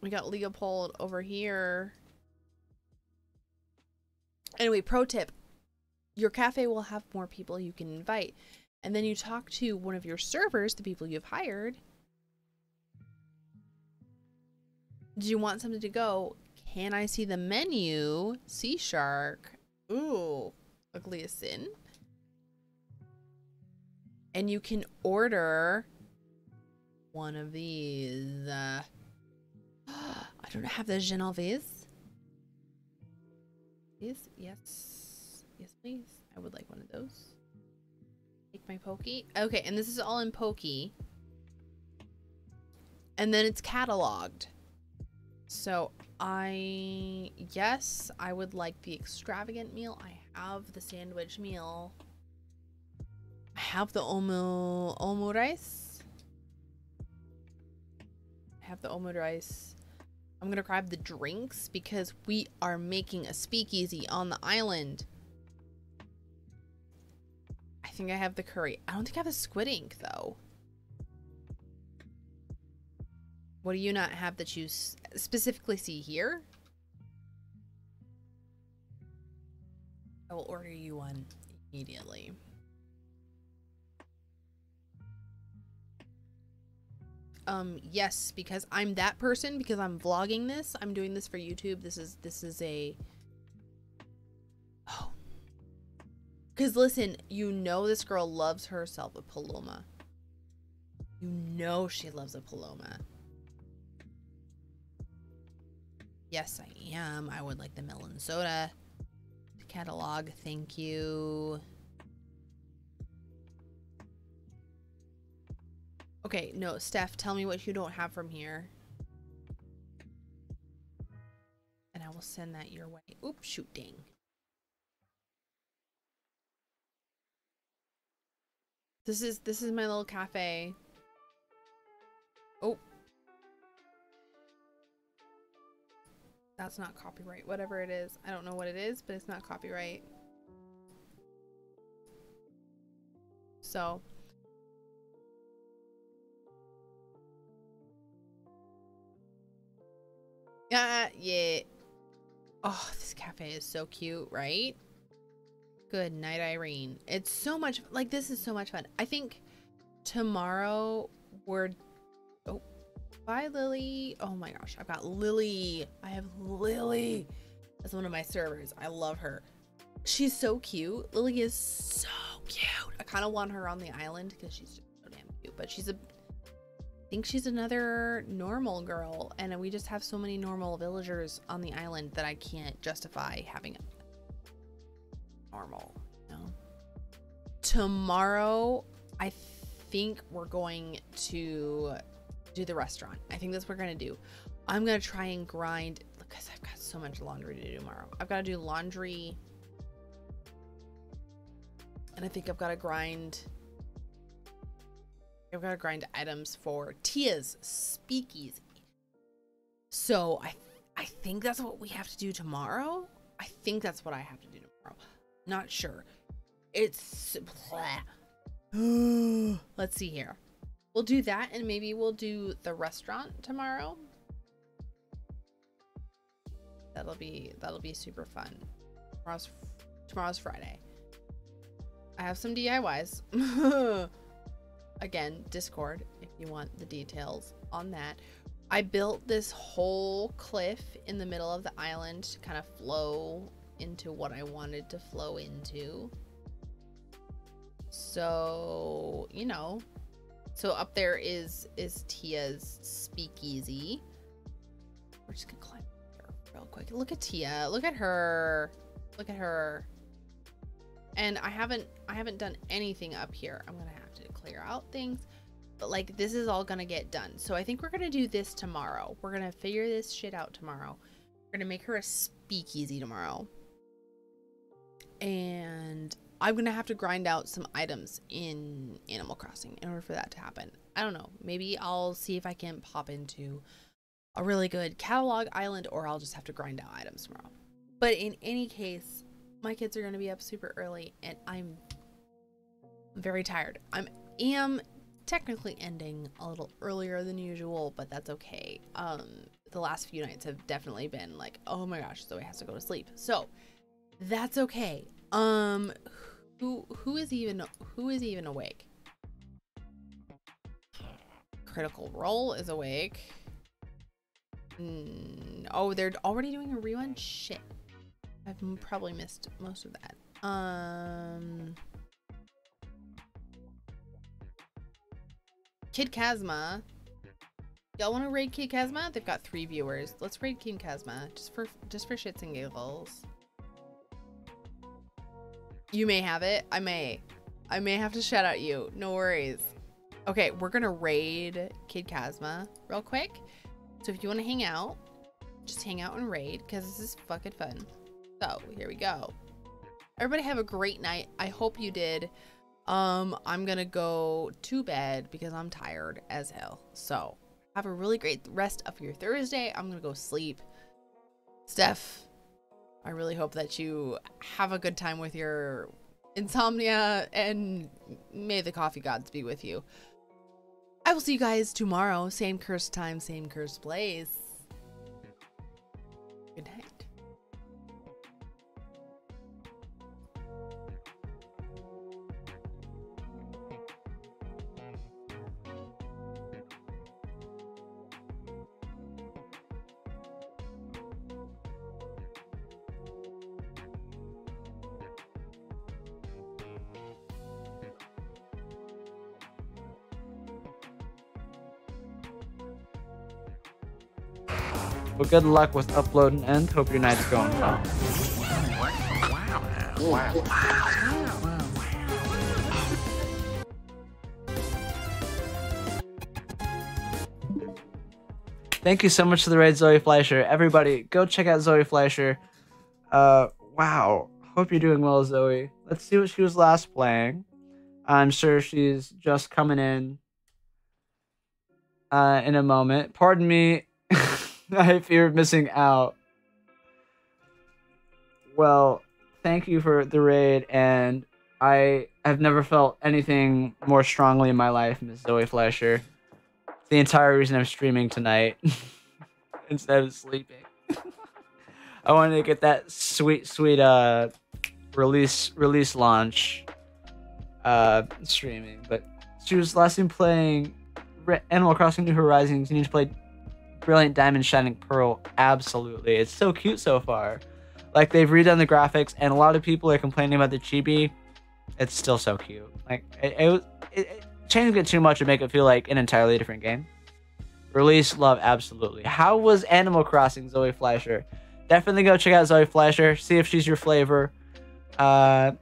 [SPEAKER 1] We got Leopold over here. Anyway, pro tip. Your cafe will have more people you can invite. And then you talk to one of your servers, the people you've hired, Do you want something to go? Can I see the menu? Sea shark. Ooh, ugliest sin. And you can order one of these. Uh, I don't have the Genovese. Yes, yes, yes, please. I would like one of those. Take my Poki. Okay, and this is all in Poki. And then it's cataloged. So I, yes, I would like the extravagant meal. I have the sandwich meal. I have the omu omu rice. I have the omu rice. I'm gonna grab the drinks because we are making a speakeasy on the island. I think I have the curry. I don't think I have the squid ink though. What do you not have that you specifically see here? I will order you one immediately. Um, yes, because I'm that person because I'm vlogging this. I'm doing this for YouTube. This is this is a Oh. Cuz listen, you know this girl loves herself a paloma. You know she loves a paloma. Yes, I am. I would like the melon soda catalog. Thank you. Okay, no, Steph, tell me what you don't have from here. And I will send that your way. Oops, shoot, dang. This is this is my little cafe. Oh. That's not copyright. Whatever it is. I don't know what it is, but it's not copyright. So, Yeah, yeah. Oh, this cafe is so cute, right? Good night, Irene. It's so much like this is so much fun. I think tomorrow we're bye Lily. Oh my gosh, I've got Lily. I have Lily as one of my servers. I love her. She's so cute. Lily is so cute. I kind of want her on the island because she's just so damn cute. But she's a, I think she's another normal girl and we just have so many normal villagers on the island that I can't justify having a normal, know. Tomorrow I think we're going to do the restaurant. I think that's what we're to do. I'm to try and grind because I've got so much laundry to do tomorrow. I've got to do laundry and I think I've got to grind I've got to grind items for Tia's speakeasy. So I I think that's what we have to do tomorrow. I think that's what I have to do tomorrow. Not sure. It's let's see here. We'll do that and maybe we'll do the restaurant tomorrow. That'll be that'll be super fun. Tomorrow's tomorrow's Friday. I have some DIYs. again discord if you want the details on that i built this whole cliff in the middle of the island to kind of flow into what i wanted to flow into so you know so up there is is tia's speakeasy. We're just gonna climb here real quick. Look at tia. Look at her. Look at her. And i haven't i haven't done anything up here. I'm gonna have to clear out things. But like this is all gonna get done. So i think we're gonna do this tomorrow. We're gonna figure this shit out tomorrow. We're gonna make her a speakeasy tomorrow. And i'm gonna have to grind out some items in animal crossing in order for that to happen i don't know maybe i'll see if i can pop into a really good catalog island or i'll just have to grind out items tomorrow but in any case my kids are to be up super early and i'm very tired i'm am technically ending a little earlier than usual, but that's okay. Um, the last few nights have definitely been like, oh my gosh, Zoe has to go to sleep. So that's okay. Um, who who is even who is even awake? Critical Role is awake. Mm, oh, they're already doing a rerun. Shit, I've probably missed most of that. Um. Kid Kazma. Y'all want to raid Kid Kazma? They've got three viewers. Let's raid Kid Kazma just for just for shits and giggles. You may have it. I may. I may have to shout out you. No worries. Okay, we're gonna raid Kid Kazma real quick. So if you want to hang out, just hang out and raid because this is fucking fun. So here we go. Everybody have a great night. I hope you did. Um, I'm gonna go to bed because I'm tired as hell. So have a really great rest of your Thursday. I'm gonna go sleep. Steph, I really hope that you have a good time with your insomnia and may the coffee gods be with you. I will see you guys tomorrow. Same cursed time, same cursed place. Good
[SPEAKER 3] luck with uploading and hope your night's going well. Thank you so much to the raid, Zoe Fleischer. Everybody, go check out Zoe Fleischer. Uh, wow. Hope you're doing well, Zoe. Let's see what she was last playing. I'm sure she's just coming in uh, in a moment. Pardon me. I fear missing out. Well, thank you for the raid, and I have never felt anything more strongly in my life, Miss Zoe Fleischer. The entire reason I'm streaming tonight instead of sleeping. I wanted to get that sweet, sweet uh release release launch uh streaming, but she was last time playing Animal Crossing New Horizons. You need to play Brilliant Diamond Shining Pearl. Absolutely, it's so cute so far. Like they've redone the graphics, and a lot of people are complaining about the chibi. It's still so cute. Like it, it, it, it changing it too much would make it feel like an entirely different game. Release love, absolutely. How was Animal Crossing, Zoe Fleischer? Definitely go check out Zoe Fleischer. See if she's your flavor. Uh,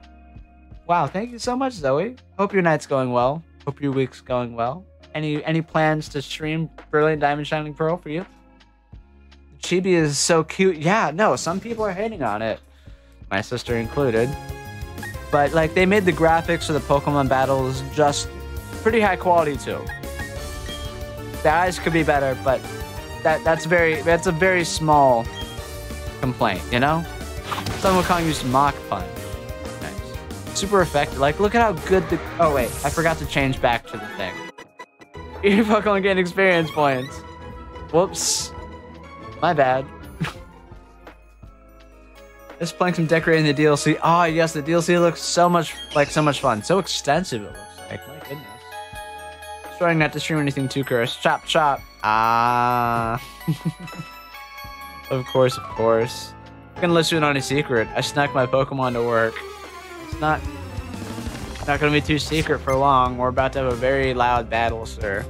[SPEAKER 3] wow, thank you so much, Zoe. Hope your night's going well. Hope your week's going well. Any any plans to stream Brilliant Diamond Shining Pearl for you? Chibi is so cute. Yeah, no, some people are hating on it, my sister included. But like they made the graphics for the Pokemon battles just pretty high quality too. The eyes could be better, but that that's very that's a very small complaint, you know? Someone calling you Mach Punch. Nice. Super effective. Like look at how good the Oh wait, I forgot to change back to the thing. Your fucking getting experience points. Whoops. My bad. Just playing some decorating the DLC. Ah, yes, the DLC looks so much like so much fun. So extensive it looks like. My goodness. Trying not to stream anything too cursed. Chop chop. Ah. of course, of course. I'm gonna let you in on a secret. I snuck my Pokemon to work. It's not not gonna be too secret for long. We're about to have a very loud battle, sir.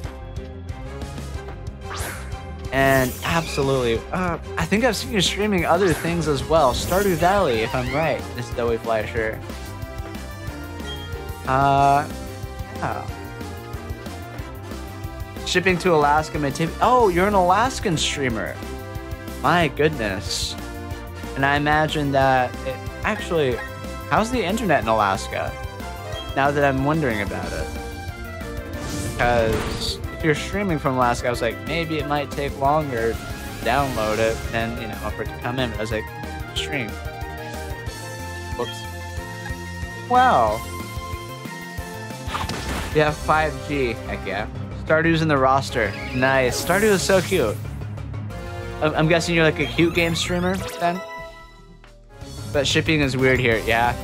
[SPEAKER 3] And absolutely, uh, I think I've seen you streaming other things as well. Stardew Valley, if I'm right, Miss Zoe Fleischer. Uh, yeah. Shipping to Alaska take. Oh, you're an Alaskan streamer. My goodness. And I imagine that it, actually, how's the internet in Alaska? Now that I'm wondering about it, because if you're streaming from Alaska, I was like, maybe it might take longer to download it and you know for it to come in. But I was like, stream. Whoops. Wow. You have 5G. Heck yeah. Stardew's in the roster. Nice. Stardew is so cute. I'm, I'm guessing you're like a cute game streamer then? But shipping is weird here. Yeah.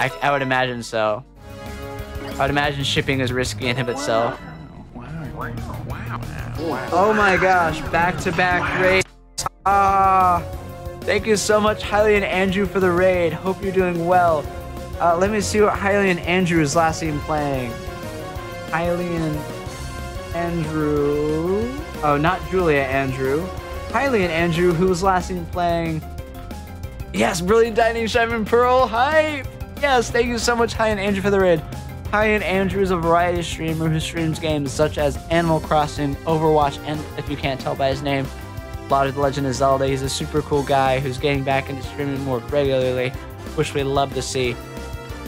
[SPEAKER 3] I, I would imagine so. I would imagine shipping is risky in of itself. Oh my gosh, back to back raid. Ah, thank you so much, Hylian Andrew, for the raid. Hope you're doing well. Uh, let me see what Hylian Andrew is last seen playing. Hylian Andrew. Oh, not Julia Andrew. Hylian Andrew, who was last seen playing. Yes, Brilliant Diamond Shining Pearl. Hype! Yes, thank you so much, Hylian Andrew, for the raid. Hylian Andrew is a variety streamer who streams games such as Animal Crossing, Overwatch, and if you can't tell by his name, lot of The Legend of Zelda. He's a super cool guy who's getting back into streaming more regularly, which we love to see.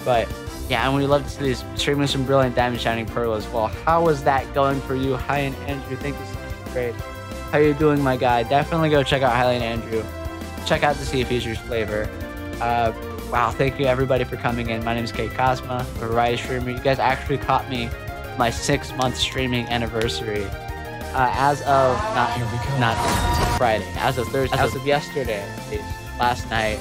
[SPEAKER 3] But yeah, and we love to see these streaming some brilliant diamond shining pearl as well. How was that going for you? Hylian Andrew, thank you so much. Great. How are you doing, my guy? Definitely go check out and Andrew. Check out the Sea Features flavor. Uh, wow, thank you everybody for coming in. My name is Kate Cosma, a variety streamer. You guys actually caught me my six month streaming anniversary. Uh, as of not not Friday, as of Thursday, as of yesterday, last night,